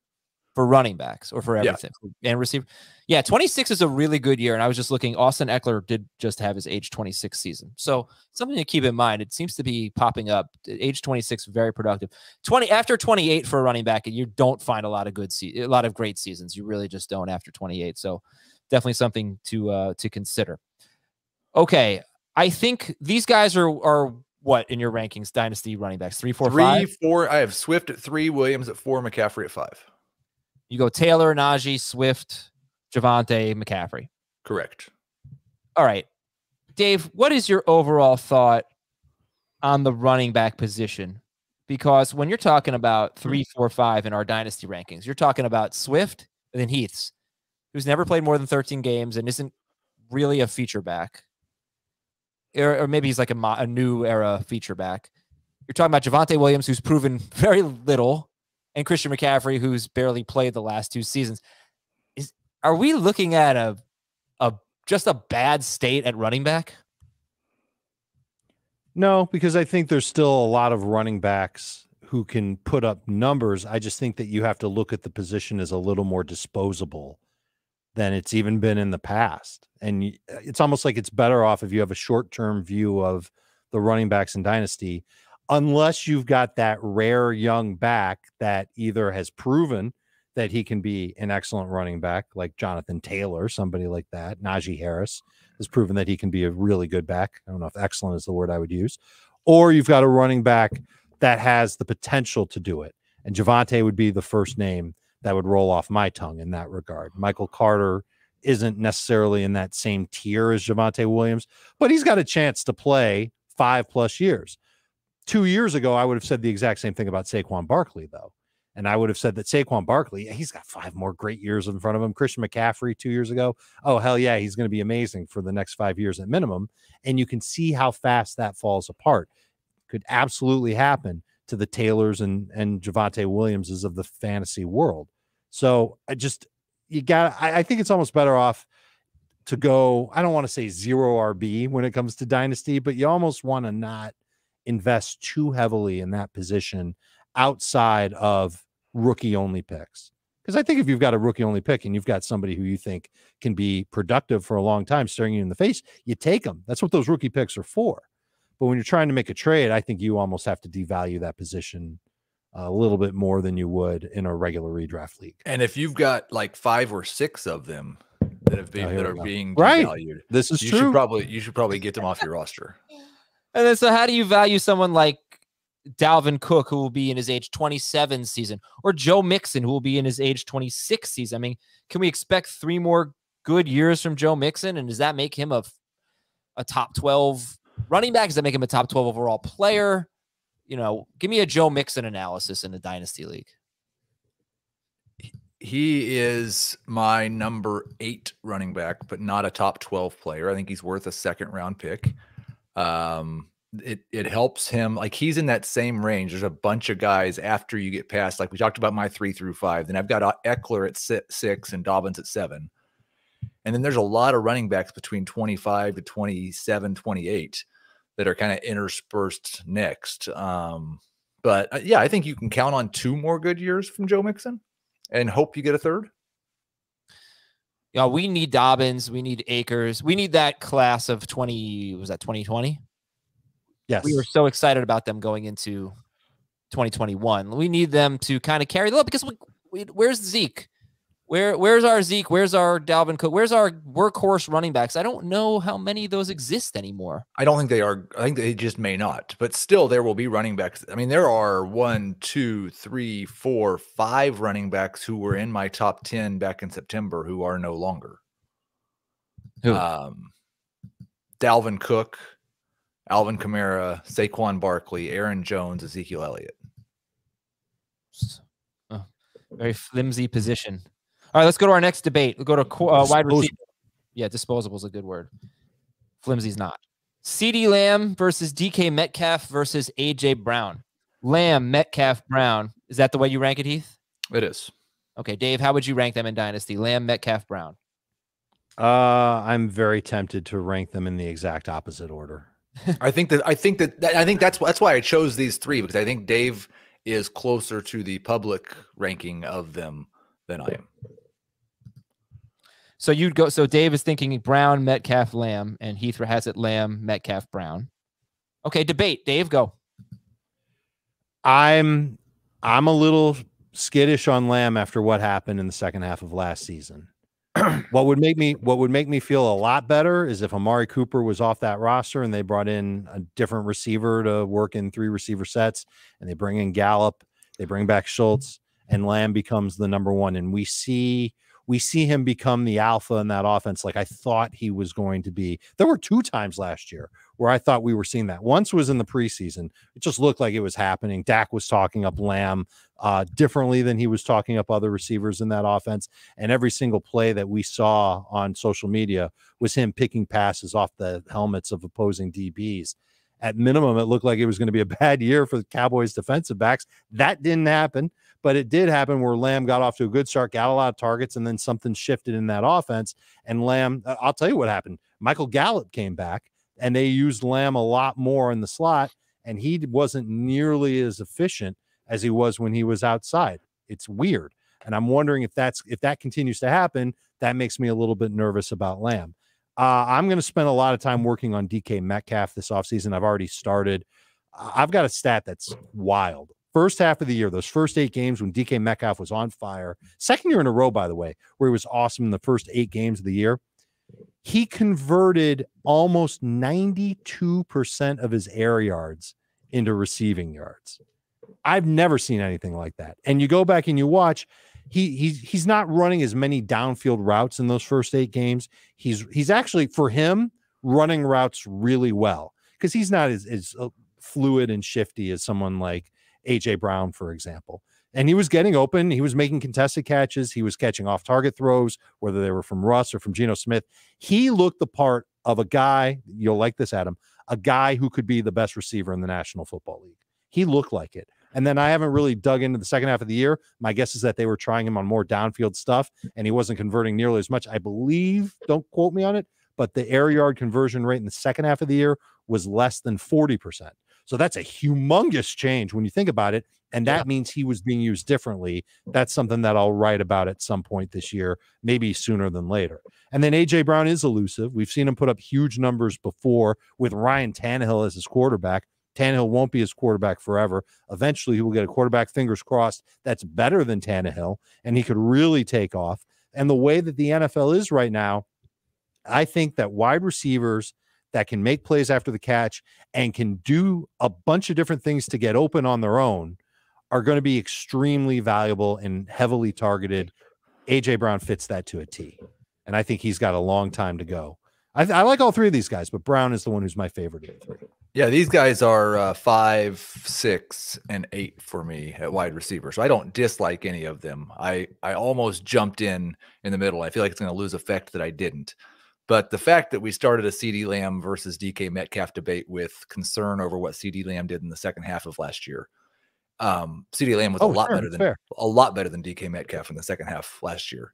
S1: For running backs or for
S2: Yeah.
S1: everything and receiver. Yeah, 26 is a really good year. And I was just looking, Austin Ekeler did just have his age 26 season. So something to keep in mind. It seems to be popping up. Age 26, very productive. 20 after 28 for a running back, and you don't find a lot of good se- a lot of great seasons. You really just don't after 28. So definitely something to uh to consider. Okay. I think these guys are are what in your rankings, dynasty running backs? Three, four,
S2: three,
S1: five?
S2: four. I have Swift at three, Williams at four, McCaffrey at five.
S1: You go Taylor, Najee, Swift, Javonte, McCaffrey.
S2: Correct.
S1: All right. Dave, what is your overall thought on the running back position? Because when you're talking about hmm. three, four, five in our dynasty rankings, you're talking about Swift and then Heath's, who's never played more than 13 games and isn't really a feature back. Or, or maybe he's like a, mo- a new era feature back. You're talking about Javonte Williams, who's proven very little, and Christian McCaffrey, who's barely played the last two seasons. Is are we looking at a a just a bad state at running back?
S3: No, because I think there's still a lot of running backs who can put up numbers. I just think that you have to look at the position as a little more disposable than it's even been in the past. And it's almost like it's better off if you have a short term view of the running backs in Dynasty, unless you've got that rare young back that either has proven that he can be an excellent running back, like Jonathan Taylor, somebody like that. Najee Harris has proven that he can be a really good back. I don't know if excellent is the word I would use. Or you've got a running back that has the potential to do it. And Javonte would be the first name that would roll off my tongue in that regard. Michael Carter isn't necessarily in that same tier as Javonte Williams, but he's got a chance to play five plus years. Two years ago, I would have said the exact same thing about Saquon Barkley, though. And I would have said that Saquon Barkley, he's got five more great years in front of him. Christian McCaffrey, two years ago, oh, hell yeah, he's going to be amazing for the next five years at minimum. And you can see how fast that falls apart. Could absolutely happen to the Taylors and, and Javonte Williamses of the fantasy world. So I just, you got, I, I think it's almost better off to go, I don't want to say zero RB when it comes to dynasty, but you almost want to not invest too heavily in that position outside of rookie only picks. Because I think if you've got a rookie only pick and you've got somebody who you think can be productive for a long time staring you in the face, you take them. That's what those rookie picks are for. But when you're trying to make a trade, I think you almost have to devalue that position a little bit more than you would in a regular redraft league.
S2: And if you've got like five or six of them that have oh, been
S3: Oh,
S2: that are
S3: go.
S2: being
S3: Right.
S2: devalued,
S3: This is
S2: you
S3: true.
S2: should probably you should probably get them off your roster.
S1: And then so how do you value someone like Dalvin Cook, who will be in his age 27 season, or Joe Mixon, who will be in his age 26 season. I mean, can we expect three more good years from Joe Mixon? And does that make him a, a top 12 running back? Does that make him a top 12 overall player? You know, give me a Joe Mixon analysis in the Dynasty League.
S2: He is my number eight running back, but not a top 12 player. I think he's worth a second round pick. Um, it it helps him like he's in that same range. There's a bunch of guys after you get past like we talked about my three through five. Then I've got Ekeler at six and Dobbins at seven, and then there's a lot of running backs between 25 to 27, 28 that are kind of interspersed next. Um, but uh, yeah, I think you can count on two more good years from Joe Mixon and hope you get a third.
S1: Yeah, we need Dobbins, we need Akers, we need that class of 20 was that 2020?
S3: Yes.
S1: We were so excited about them going into 2021. We need them to kind of carry the load because we, we, where's Zeke? Where where's our Zeke? Where's our Dalvin Cook? Where's our workhorse running backs? I don't know how many of those exist anymore.
S2: I don't think they are. I think they just may not. But still, there will be running backs. I mean, there are one, two, three, four, five running backs who were in my top ten back in September who are no longer.
S1: Who?
S2: Um, Dalvin Cook, Alvin Kamara, Saquon Barkley, Aaron Jones, Ezekiel Elliott.
S1: Oh, very flimsy position. All right, let's go to our next debate. We'll go to uh, wide receiver. Yeah, disposable is a good word. Flimsy's not. CeeDee Lamb versus DK Metcalf versus AJ Brown. Lamb, Metcalf, Brown. Is that the way you rank it, Heath?
S2: It is.
S1: Okay, Dave, how would you rank them in Dynasty? Lamb, Metcalf, Brown.
S3: Uh, I'm very tempted to rank them in the exact opposite order.
S2: I think that I think that I think that's that's why I chose these three because I think Dave is closer to the public ranking of them than I am.
S1: So you'd go. So Dave is thinking Brown, Metcalf, Lamb, and Heath has it Lamb, Metcalf, Brown. Okay, debate. Dave, go.
S3: I'm I'm a little skittish on Lamb after what happened in the second half of last season. what would make me what would make me feel a lot better is if Amari Cooper was off that roster and they brought in a different receiver to work in three receiver sets and they bring in Gallup, they bring back Schultz, and Lamb becomes the number one. And we see we see him become the alpha in that offense like I thought he was going to be. There were two times last year where I thought we were seeing that. Once was in the preseason. It just looked like it was happening. Dak was talking up Lamb uh, differently than he was talking up other receivers in that offense. And every single play that we saw on social media was him picking passes off the helmets of opposing DBs. At minimum, it looked like it was going to be a bad year for the Cowboys defensive backs. That didn't happen, but it did happen where Lamb got off to a good start, got a lot of targets, and then something shifted in that offense. And Lamb, uh, I'll tell you what happened. Michael Gallup came back and they used Lamb a lot more in the slot, and he wasn't nearly as efficient as he was when he was outside. It's weird. And I'm wondering if that's if that continues to happen, that makes me a little bit nervous about Lamb. Uh, I'm going to spend a lot of time working on DK Metcalf this offseason. I've already started. I've got a stat that's wild. First half of the year, those first eight games when DK Metcalf was on fire, second year in a row, by the way, where he was awesome in the first eight games of the year, he converted almost 92% of his air yards into receiving yards. I've never seen anything like that. And you go back and you watch, he he's he's not running as many downfield routes in those first eight games. He's he's actually for him running routes really well because he's not as, as uh, fluid and shifty as someone like AJ Brown, for example. And he was getting open. He was making contested catches. He was catching off target throws, whether they were from Russ or from Geno Smith. He looked the part of a guy, you'll like this, Adam, a guy who could be the best receiver in the National Football League. He looked like it. And then I haven't really dug into the second half of the year. My guess is that they were trying him on more downfield stuff and he wasn't converting nearly as much. I believe, don't quote me on it, but the air yard conversion rate in the second half of the year was less than 40%. So that's a humongous change when you think about it. And that yeah. means he was being used differently. That's something that I'll write about at some point this year, maybe sooner than later. And then AJ Brown is elusive. We've seen him put up huge numbers before with Ryan Tannehill as his quarterback. Tannehill won't be his quarterback forever. Eventually, he will get a quarterback, fingers crossed, that's better than Tannehill, and he could really take off. And the way that the NFL is right now, I think that wide receivers that can make plays after the catch and can do a bunch of different things to get open on their own are going to be extremely valuable and heavily targeted. AJ Brown fits that to a T. And I think he's got a long time to go. I, I like all three of these guys, but Brown is the one who's my favorite.
S2: Yeah, these guys are uh, five, six, and eight for me at wide receiver. So I don't dislike any of them. I I almost jumped in in the middle. I feel like it's going to lose effect that I didn't. But the fact that we started a CeeDee Lamb versus DK Metcalf debate with concern over what CeeDee Lamb did in the second half of last year, um, CeeDee Lamb was
S3: Oh,
S2: a lot
S3: sure,
S2: better than
S3: fair.
S2: a lot better than DK Metcalf in the second half last year.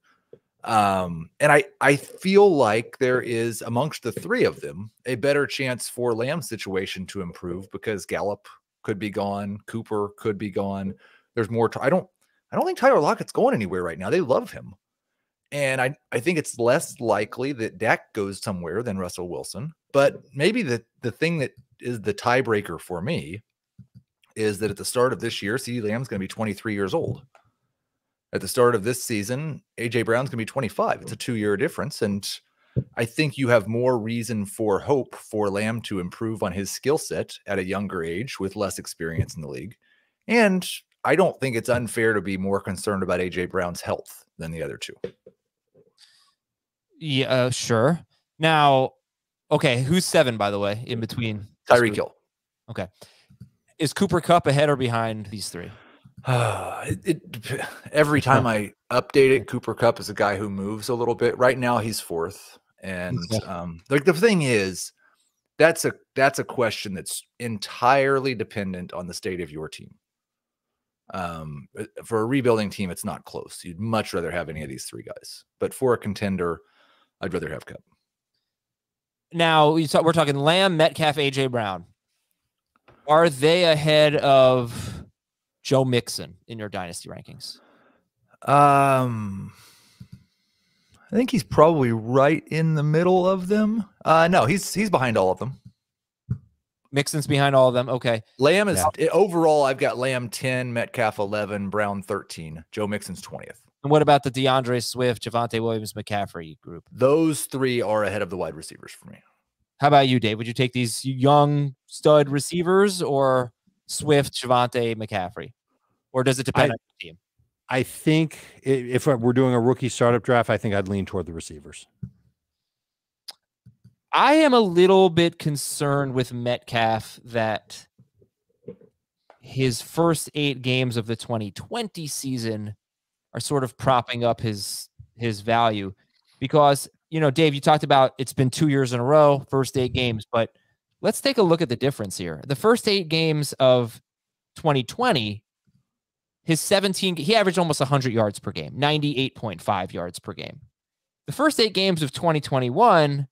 S2: Um, and I I feel like there is amongst the three of them a better chance for Lamb's situation to improve because Gallup could be gone, Cooper could be gone. There's more. T- I don't I don't think Tyler Lockett's going anywhere right now. They love him. And I, I think it's less likely that Dak goes somewhere than Russell Wilson. But maybe the, the thing that is the tiebreaker for me is that at the start of this year, CeeDee Lamb's going to be 23 years old. At the start of this season, AJ Brown's going to be 25. It's a two year difference. And I think you have more reason for hope for Lamb to improve on his skill set at a younger age with less experience in the league. And I don't think it's unfair to be more concerned about AJ Brown's health than the other two.
S1: Yeah, uh, sure. Now, okay, who's seven, by the way, in between?
S2: Tyreek? Hill.
S1: Is Cooper Kupp ahead or behind these three?
S2: it, it every time I update it, Cooper Kupp is a guy who moves a little bit. Right now, he's fourth, and
S3: Okay.
S2: um, like the thing is, that's a that's a question that's entirely dependent on the state of your team. Um, uh, for a rebuilding team, it's not close. You'd much rather have any of these three guys, but for a contender, I'd rather have Kupp.
S1: Now we talk, we're talking Lamb, Metcalf, AJ Brown. Are they ahead of Joe Mixon in your dynasty rankings?
S2: Um, I think he's probably right in the middle of them. Uh, no, he's he's behind all of them.
S1: Mixon's behind all of them. Okay.
S2: Lamb is i- overall. I've got Lamb ten, Metcalf eleven, Brown thirteen, Joe Mixon's twentieth.
S1: And what about the D'Andre Swift, Javonte Williams, McCaffrey group?
S2: Those three are ahead of the wide receivers for me.
S1: How about you, Dave? Would you take these young stud receivers or Swift, Javonte, McCaffrey? Or does it depend
S3: I-
S1: on the team?
S3: I think if we're doing a rookie startup draft, I think I'd lean toward the receivers.
S1: I am a little bit concerned with Metcalf that his first eight games of the 2020 season are sort of propping up his his value because you know Dave you talked about it's been 2 years in a row first 8 games but let's take a look at the difference here. The first 8 games of 2020 his 17 he averaged almost 100 yards per game 98.5 yards per game. The first 8 games of 2021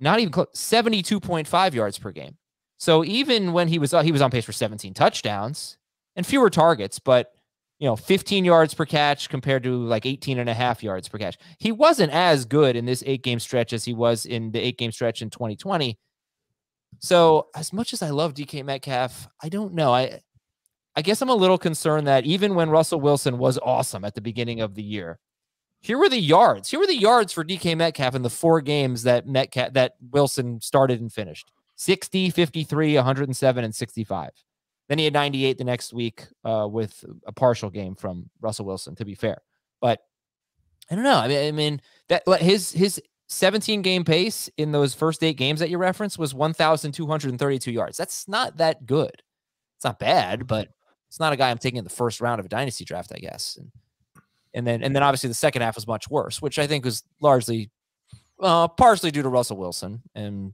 S1: not even close 72.5 yards per game. So even when he was he was on pace for 17 touchdowns and fewer targets but you know 15 yards per catch compared to like 18 and a half yards per catch. He wasn't as good in this eight game stretch as he was in the eight game stretch in 2020 so as much as i love dk metcalf i don't know. I i guess i'm a little concerned that even when russell wilson was awesome at the beginning of the year here were the yards. Here were the yards for dk metcalf in the four games that metcalf that wilson started and finished. 60 53 107 and 65 then he had 98 the next week uh, with a partial game from Russell Wilson, to be fair. But I don't know. I mean, I mean that his his 17 game pace in those first eight games that you referenced was 1,232 yards. That's not that good. It's not bad, but it's not a guy I'm taking in the first round of a dynasty draft, I guess. And, and then and then obviously the second half was much worse, which I think was largely uh, partially due to Russell Wilson and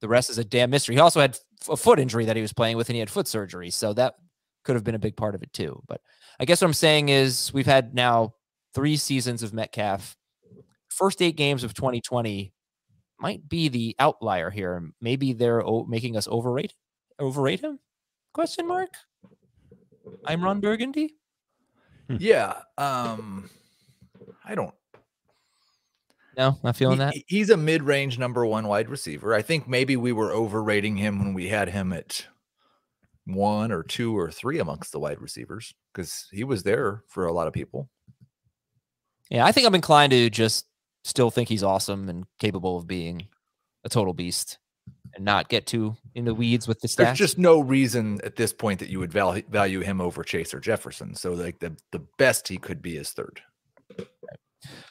S1: the rest is a damn mystery. He also had a foot injury that he was playing with, and he had foot surgery, so that could have been a big part of it too. But I guess what I'm saying is we've had now three seasons of Metcalf. First eight games of 2020 might be the outlier here. Maybe they're o- making us overrate overrate him? Question mark. I'm Ron Burgundy.
S2: Yeah. Um, I don't.
S1: No, not feeling
S2: he-
S1: that.
S2: he's a mid-range number one wide receiver. I think maybe we were overrating him when we had him at one or two or three amongst the wide receivers because he was there for a lot of people.
S1: Yeah, I think I'm inclined to just still think he's awesome and capable of being a total beast and not get too in the weeds with the stats.
S2: There's just no reason at this point that you would value, value him over Chase or Jefferson. So like the the best he could be is third.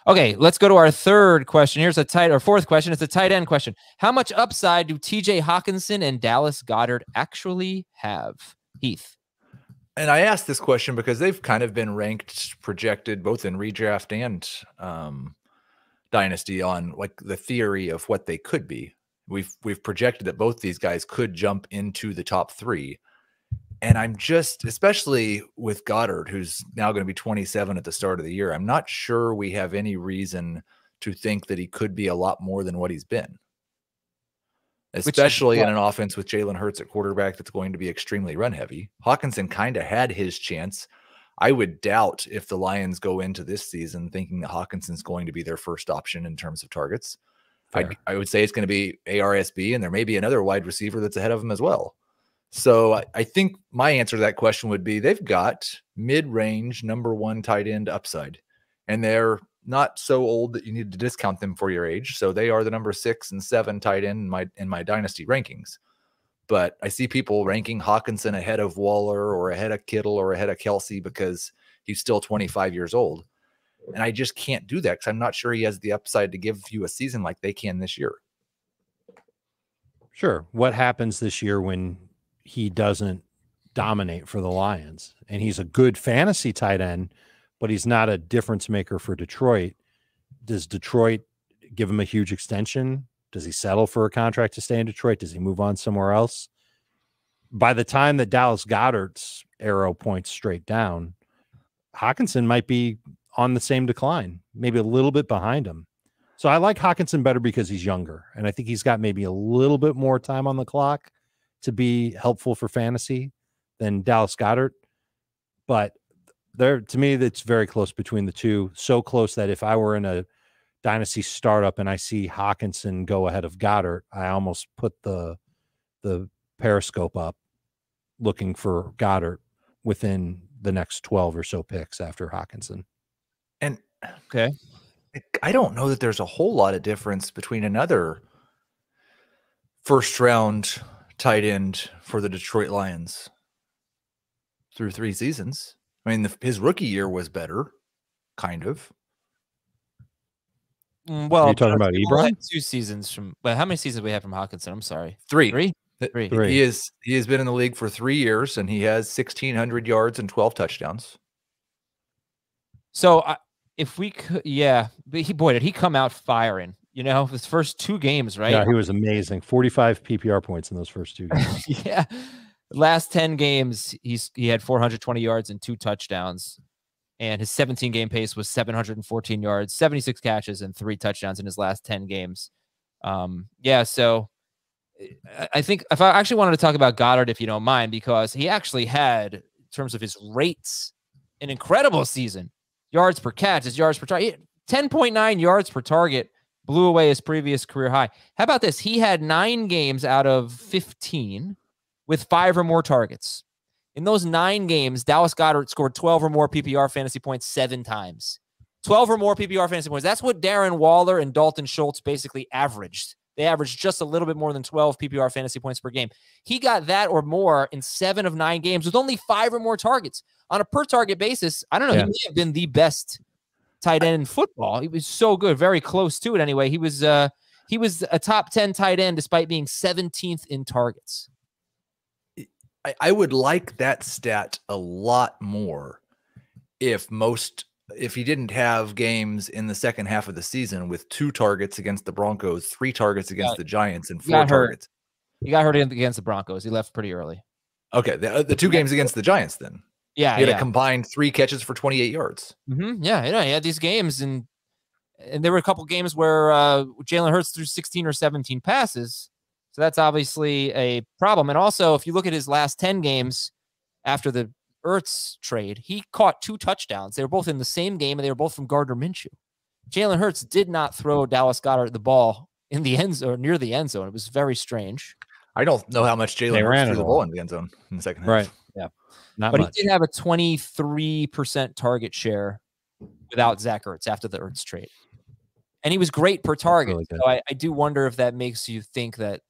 S1: Okay, let's go to our third question. Here's a tight or fourth question. It's a tight end question. How much upside do TJ Hockenson and Dallas Goedert actually have? Heath.
S2: And I asked this question because they've kind of been ranked, projected both in redraft and um, dynasty on like the theory of what they could be. We've we've projected that both these guys could jump into the top three. And I'm just, especially with Goedert, who's now going to be 27 at the start of the year, I'm not sure we have any reason to think that he could be a lot more than what he's been. Especially in an offense with Jalen Hurts at quarterback that's going to be extremely run heavy. Hockenson kind of had his chance. I would doubt if the Lions go into this season thinking that Hockenson's going to be their first option in terms of targets. I, I would say it's going to be ARSB, and there may be another wide receiver that's ahead of him as well. So I, I think my answer to that question would be they've got mid-range number one tight end upside, and they're not so old that you need to discount them for your age. So they are the number six and seven tight end in my in my dynasty rankings. But I see people ranking Hockenson ahead of Waller or ahead of Kittle or ahead of Kelce because he's still 25 years old. And I just can't do that because I'm not sure he has the upside to give you a season like they can this year.
S3: Sure. What happens this year when he doesn't dominate for the Lions. And he's a good fantasy tight end, but he's not a difference maker for Detroit. Does Detroit give him a huge extension? Does he settle for a contract to stay in Detroit? Does he move on somewhere else? By the time that Dallas Goedert's arrow points straight down, Hockenson might be on the same decline, maybe a little bit behind him. So I like Hockenson better because he's younger, and I think he's got maybe a little bit more time on the clock to be helpful for fantasy than Dallas Goedert. But there, to me, that's very close between the two. So close that if I were in a dynasty startup and I see Hockenson go ahead of Goedert, I almost put the the periscope up looking for Goedert within the next 12 or so picks after Hockenson.
S2: And
S1: okay,
S2: I don't know that there's a whole lot of difference between another first round tight end for the Detroit Lions through three seasons. I mean, the, his rookie year was better, kind of.
S1: Mm, well,
S3: Are you talking about Ebron?
S1: Two seasons from. Well, how many seasons we have from Hockenson? I'm sorry,
S2: Three.
S1: three. Three.
S3: Three.
S2: He is he has been in the league for three years and he has 1,600 yards and 12 touchdowns.
S1: So I, if we could, yeah, but he boy did he come out firing. You know, his first two games, right?
S3: Yeah, he was amazing. 45 PPR points in those first two games.
S1: yeah. Last 10 games, he's he had 420 yards and two touchdowns. And his 17 game pace was 714 yards, 76 catches, and three touchdowns in his last 10 games. Um, yeah, so I- I think if I actually wanted to talk about Goedert, if you don't mind, because he actually had, in terms of his rates, an incredible season. Yards per catch, his yards per target, 10.9 yards per target blew away his previous career high. How about this? He had nine games out of 15 with five or more targets. In those nine games, Dallas Goedert scored 12 or more PPR fantasy points seven times. 12 or more PPR fantasy points. That's what Darren Waller and Dalton Schultz basically averaged. They averaged just a little bit more than 12 PPR fantasy points per game. He got that or more in seven of nine games with only five or more targets. On a per target basis, I don't know,
S3: Yeah.
S1: he may have been the best tight end in football. He was so good, very close to it anyway. He was uh he was a top 10 tight end despite being 17th in targets.
S2: I, I would like that stat a lot more if most if he didn't have games in the second half of the season with two targets against the Broncos, three targets against the Giants, and four
S1: hurt.
S2: targets.
S1: He got hurt against the Broncos. He left pretty early.
S2: Okay, the, uh, the two games against the Giants then.
S1: Yeah,
S2: He had
S1: yeah.
S2: a combined three catches for 28 yards.
S1: hmm Yeah, you know, he had these games, and and there were a couple games where uh, Jalen Hurts threw 16 or 17 passes. So that's obviously a problem. And also, if you look at his last 10 games after the Ertz trade, he caught two touchdowns. They were both in the same game, and they were both from Gardner Minshew. Jalen Hurts did not throw Dallas Goedert the ball in the end zone or near the end zone. It was very strange.
S2: I don't know how much
S3: They
S2: Jalen
S3: ran
S2: Hurts
S3: it
S2: threw the
S3: all.
S2: ball in the end zone in the second half.
S3: right. Not
S1: but
S3: much.
S1: he did have a 23% target share without Zach Ertz after the Ertz trade. and he was great per target.
S3: really
S1: so I, I do wonder if that makes you think that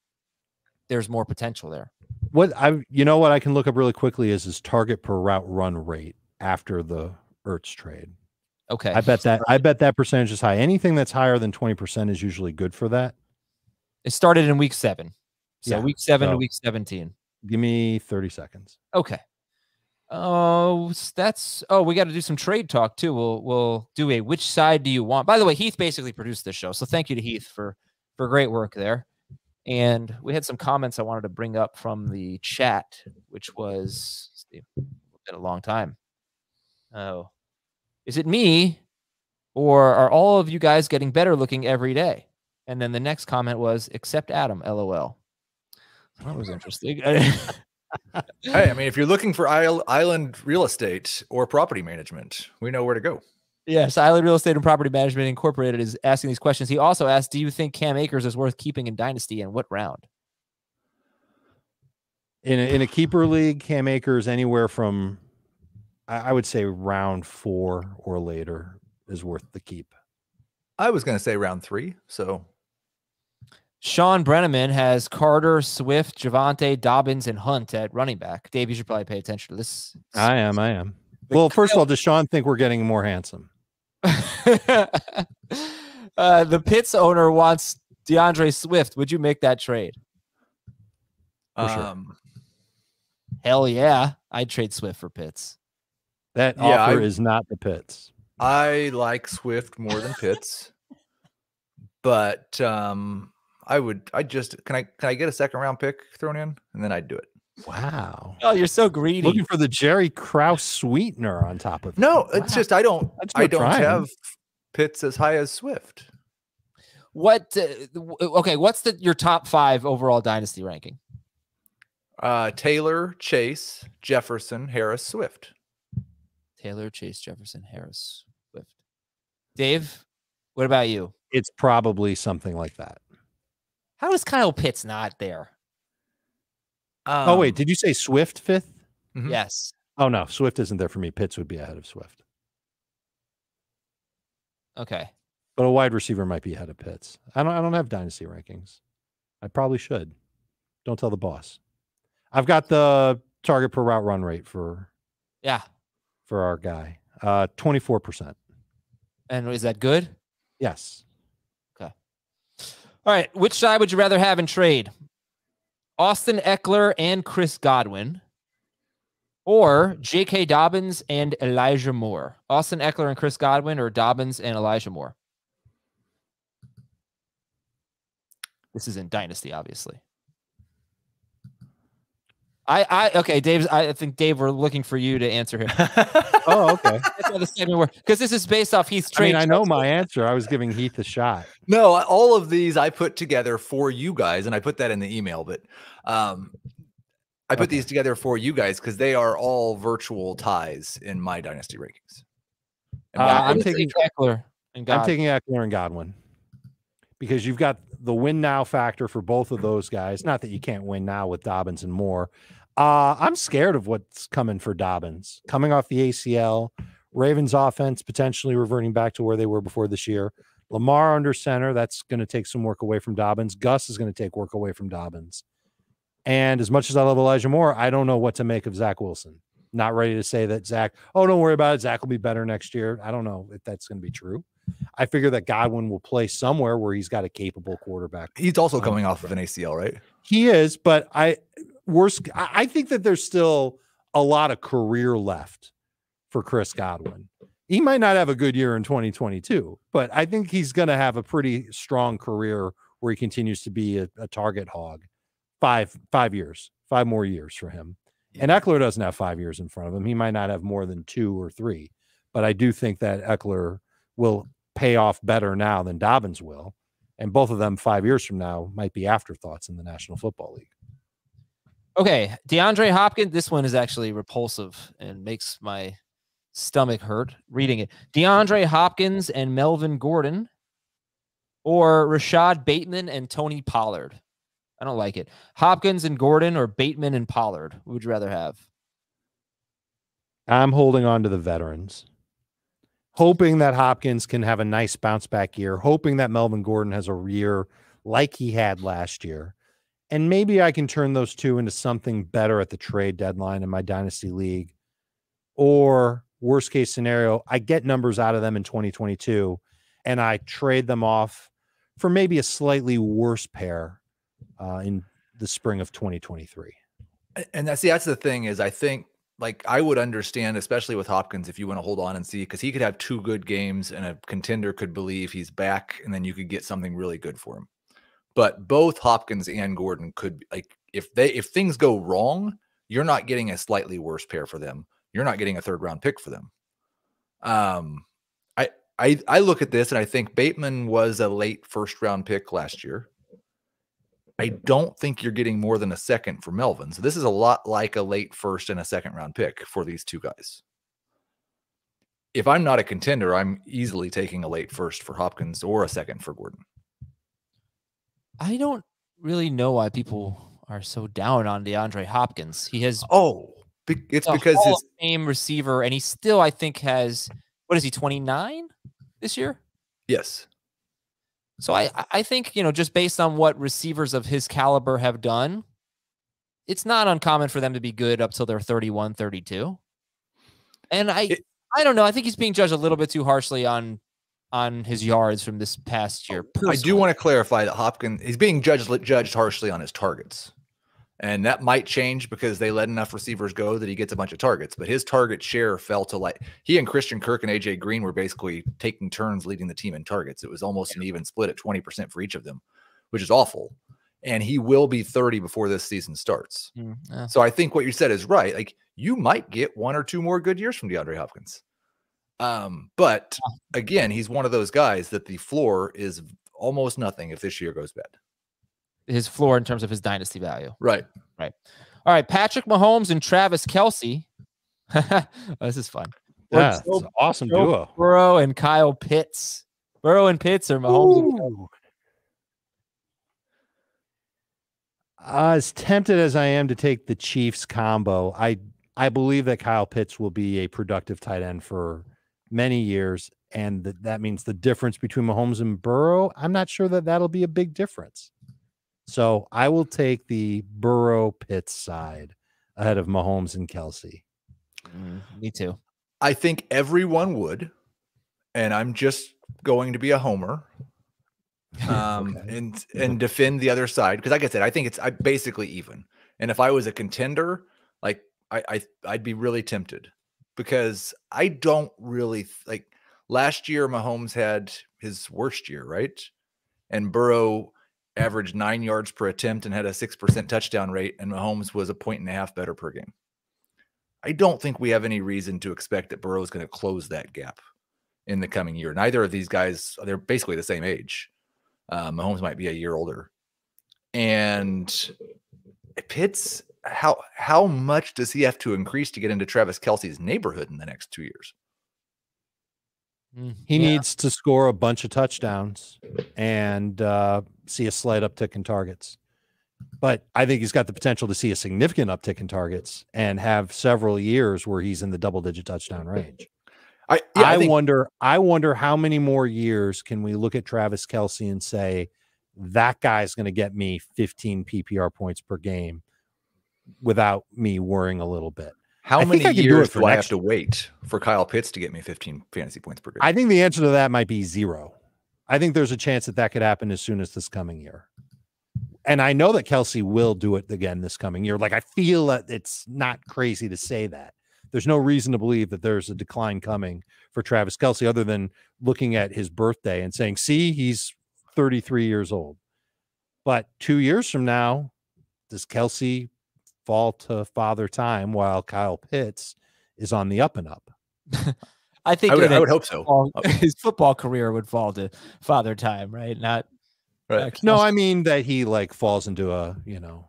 S1: there's more potential there.
S3: What I you know what I can look up really quickly is his target per route run rate after the Ertz trade.
S1: Okay.
S3: I bet that I bet that percentage is high. Anything that's higher than 20% is usually good for that.
S1: It started in week seven. So
S3: Yeah,
S1: week seven to week 17.
S3: Give me 30 seconds.
S1: Okay. Oh, that's oh, we got to do some trade talk too. We'll we'll do a which side do you want? By the way, Heath basically produced this show, so thank you to Heath for for great work there. And we had some comments I wanted to bring up from the chat, which was been a long time. Oh, is it me, or are all of you guys getting better looking every day? And then the next comment was, except Adam, lol. That was interesting.
S2: Hey, I mean, if you're looking for isle- island real estate or property management, we know where to go.
S1: Yes, Island Real Estate and Property Management Incorporated is asking these questions. He also asked, "Do you think Cam Akers is worth keeping in Dynasty, and what round?"
S3: In a, in a keeper league, Cam Akers anywhere from I, I would say round 4 or later is worth the keep.
S2: I was going to say round three. So
S1: Sean Brenneman has Carter, Swift, Javonte, Dobbins, and Hunt at running back. Dave, you should probably pay attention to this.
S3: I am, I am. Well, first of all, does Sean think we're getting more handsome?
S1: uh, the Pitts owner wants D'Andre Swift. Would you make that trade?
S3: For sure.
S2: um,
S1: Hell yeah, I'd trade Swift for Pitts.
S3: That
S2: Yeah,
S3: offer
S2: I-
S3: is not the pits.
S2: I like Swift more than Pitts, but um, I would. I just can I can I get a second round pick thrown in, and then I'd do it.
S3: Wow.
S1: Oh, you're so greedy.
S3: Looking for the Jerry Krause sweetener on top of it.
S2: No, it's
S3: Wow.
S2: just I don't.
S3: That's
S2: I don't
S3: trying.
S2: have Pitts as high as Swift.
S1: what? Uh, okay, what's the your top five overall dynasty ranking?
S2: Uh, Taylor, Chase, Jefferson, Harris, Swift.
S1: Taylor, Chase, Jefferson, Harris, Swift. Dave, what about you?
S3: It's probably something like that.
S1: How is Kyle Pitts not there?
S3: oh wait,
S2: Um,
S3: did you say Swift fifth?
S2: Mhm.
S1: Yes.
S3: Oh no, Swift isn't there for me. Pitts would be ahead of Swift,
S1: Okay.
S3: but a wide receiver might be ahead of Pitts. I don't. I don't have dynasty rankings. I probably should. Don't tell the boss. I've got the target per route run rate for
S1: Yeah.
S3: for our guy. Uh, twenty four percent.
S1: And is that good?
S3: Yes.
S1: All right. Which side would you rather have in trade? Austin Ekeler and Chris Godwin, or J.K. Dobbins and Elijah Moore? Austin Ekeler and Chris Godwin, or Dobbins and Elijah Moore? This is in Dynasty, obviously. I, I, okay, Dave's. I think Dave, we're looking for you to answer here.
S3: Oh, okay.
S1: That's how the statement works because this is based off Heath's
S3: I mean, I know
S1: choice.
S3: my answer. I was giving Heath a shot.
S2: No, all of these I put together for you guys, and I put that in the email. But um, I put
S3: Okay.
S2: these together for you guys because they are all virtual ties in my dynasty rankings. And
S3: Uh,
S2: that
S3: I'm taking-
S1: Ekeler and Godwin.
S3: I'm taking Ekeler and Godwin because you've got the win now factor for both of those guys. Not that you can't win now with Dobbins and Moore. Uh, I'm scared of what's coming for Dobbins coming off the ACL. Ravens offense potentially reverting back to where they were before this year. Lamar under center, that's going to take some work away from Dobbins. Gus is going to take work away from Dobbins. And as much as I love Elijah Moore, I don't know what to make of Zach Wilson. Not ready to say that Zach, oh, don't worry about it. Zach will be better next year. I don't know if that's going to be true. I figure that Godwin will play somewhere where he's got a capable quarterback.
S2: he's also coming off of an ACL, right?
S3: He is, but I worst. I think that there's still a lot of career left for Chris Godwin. He might not have a good year in 2022, but I think he's going to have a pretty strong career where he continues to be a, a target hog. Five five years, five more years for him. And Ekeler doesn't have five years in front of him. He might not have more than two or three, but I do think that Ekeler will pay off better now than Dobbins will. And both of them five years from now might be afterthoughts in the National Football League.
S1: Okay, DeAndre Hopkins. This one is actually repulsive and makes my stomach hurt reading it. DeAndre Hopkins and Melvin Gordon, or Rashod Bateman and Tony Pollard. I don't like it. Hopkins and Gordon, or Bateman and Pollard. Who would you rather have?
S3: I'm holding on to the veterans. Hoping that Hopkins can have a nice bounce back year, hoping that Melvin Gordon has a year like he had last year. And maybe I can turn those two into something better at the trade deadline in my dynasty league. Or worst case scenario, I get numbers out of them in 2022 and I trade them off for maybe a slightly worse pair uh, in the spring of 2023.
S2: And that's see, that's the thing is I think like I would understand, especially with Hopkins, if you want to hold on and see, because he could have two good games and a contender could believe he's back, and then you could get something really good for him. But both Hopkins and Gordon could like if they if things go wrong, you're not getting a slightly worse pair for them. You're not getting a third round pick for them. Um, I I I look at this and I think Bateman was a late first round pick last year. I don't think you're getting more than a second for Melvin. So this is a lot like a late first and a second round pick for these two guys. If I'm not a contender, I'm easily taking a late first for Hopkins or a second for Gordon.
S1: I don't really know why people are so down on DeAndre Hopkins. He has
S2: oh, it's because
S1: his name receiver, and he still, I think, has what is he 29 this year?
S2: Yes.
S1: So I I think you know just based on what receivers of his caliber have done, it's not uncommon for them to be good up till they're 31, 32. And I it, I don't know. I think he's being judged a little bit too harshly on on his yards from this past year.
S2: Personally. I do want to clarify that Hopkins he's being judged judged harshly on his targets. And that might change because they let enough receivers go that he gets a bunch of targets. But his target share fell to like he and Christian Kirk and AJ Green were basically taking turns leading the team in targets. It was almost an even split at 20% for each of them, which is awful. And he will be 30 before this season starts. Mm, yeah. So I think what you said is right. Like you might get one or two more good years from DeAndre Hopkins. Um, but again, he's one of those guys that the floor is almost nothing if this year goes bad
S1: his floor in terms of his dynasty value.
S2: Right.
S1: Right. All right. Patrick Mahomes and Travis Kelce. this is fun.
S3: Yeah, awesome Joe duo.
S1: Burrow and Kyle Pitts. Burrow and Pitts are Mahomes.
S3: As tempted as I am to take the Chiefs combo, I I believe that Kyle Pitts will be a productive tight end for many years, and that that means the difference between Mahomes and Burrow. I'm not sure that that'll be a big difference. So I will take the Burrow Pitts side ahead of Mahomes and Kelce.
S1: Mm, me too.
S2: I think everyone would, and I'm just going to be a homer um, okay. and and defend the other side because, like I said, I think it's I basically even. And if I was a contender, like I, I I'd be really tempted because I don't really like last year. Mahomes had his worst year, right? And Burrow averaged nine yards per attempt and had a 6% touchdown rate, and Mahomes was a point and a half better per game. I don't think we have any reason to expect that Burrow is going to close that gap in the coming year. Neither of these guys, they're basically the same age. Uh, Mahomes might be a year older. And Pitts, how how much does he have to increase to get into Travis Kelce's neighborhood in the next two years?
S3: Mm, he yeah. needs to score a bunch of touchdowns and uh, see a slight uptick in targets. But I think he's got the potential to see a significant uptick in targets and have several years where he's in the double digit touchdown range. I, yeah, I, I think- wonder, I wonder how many more years can we look at Travis Kelce and say that guy's going to get me 15 PPR points per game without me worrying a little bit.
S2: How I many years do, do I have to wait for Kyle Pitts to get me 15 fantasy points per game?
S3: I think the answer to that might be zero. I think there's a chance that that could happen as soon as this coming year. And I know that Kelce will do it again this coming year. Like I feel that it's not crazy to say that. There's no reason to believe that there's a decline coming for Travis Kelce other than looking at his birthday and saying, see, he's 33 years old. But two years from now, does Kelce fall to father time while Kyle Pitts is on the up and up.
S1: I think
S2: I would, I would hope so.
S1: His football career would fall to father time, right? Not
S3: right. Uh, no, I mean that he like falls into a you know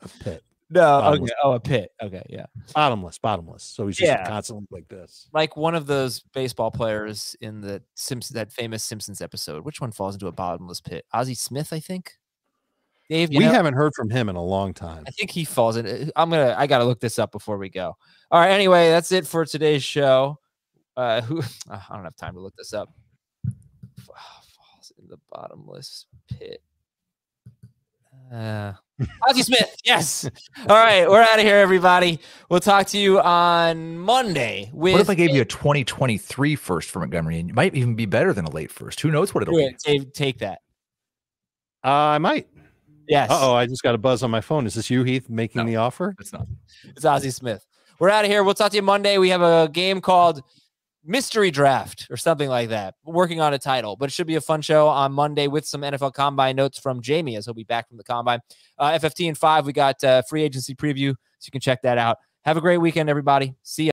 S3: a pit.
S1: No, bottomless. okay. Oh, a pit. Okay, yeah.
S3: Bottomless, bottomless. So he's just yeah. constantly like this.
S1: Like one of those baseball players in the Simpsons, that famous Simpsons episode. Which one falls into a bottomless pit? Ozzie Smith, I think.
S3: Dave, we know, haven't heard from him in a long time.
S1: I think he falls in. I'm gonna. I gotta look this up before we go. All right. Anyway, that's it for today's show. Uh, who I don't have time to look this up. Falls in the bottomless pit. Uh, Ozzie Smith. Yes. All right, we're out of here, everybody. We'll talk to you on Monday. With
S2: What if I gave you a 2023 first for Montgomery? And it might even be better than a late first. Who knows what it'll be?
S1: Dave, take that.
S3: Uh, I might.
S1: Yes.
S3: Uh oh, I just got a buzz on my phone. Is this you, Heath, making
S2: No.
S3: the offer?
S2: It's not.
S1: It's Ozzie Smith. We're out of here. We'll talk to you Monday. We have a game called Mystery Draft or something like that. Working on a title, but it should be a fun show on Monday with some NFL Combine notes from Jamie as he'll be back from the Combine. Uh, FFT and five, we got uh, free agency preview, so you can check that out. Have a great weekend, everybody. See ya.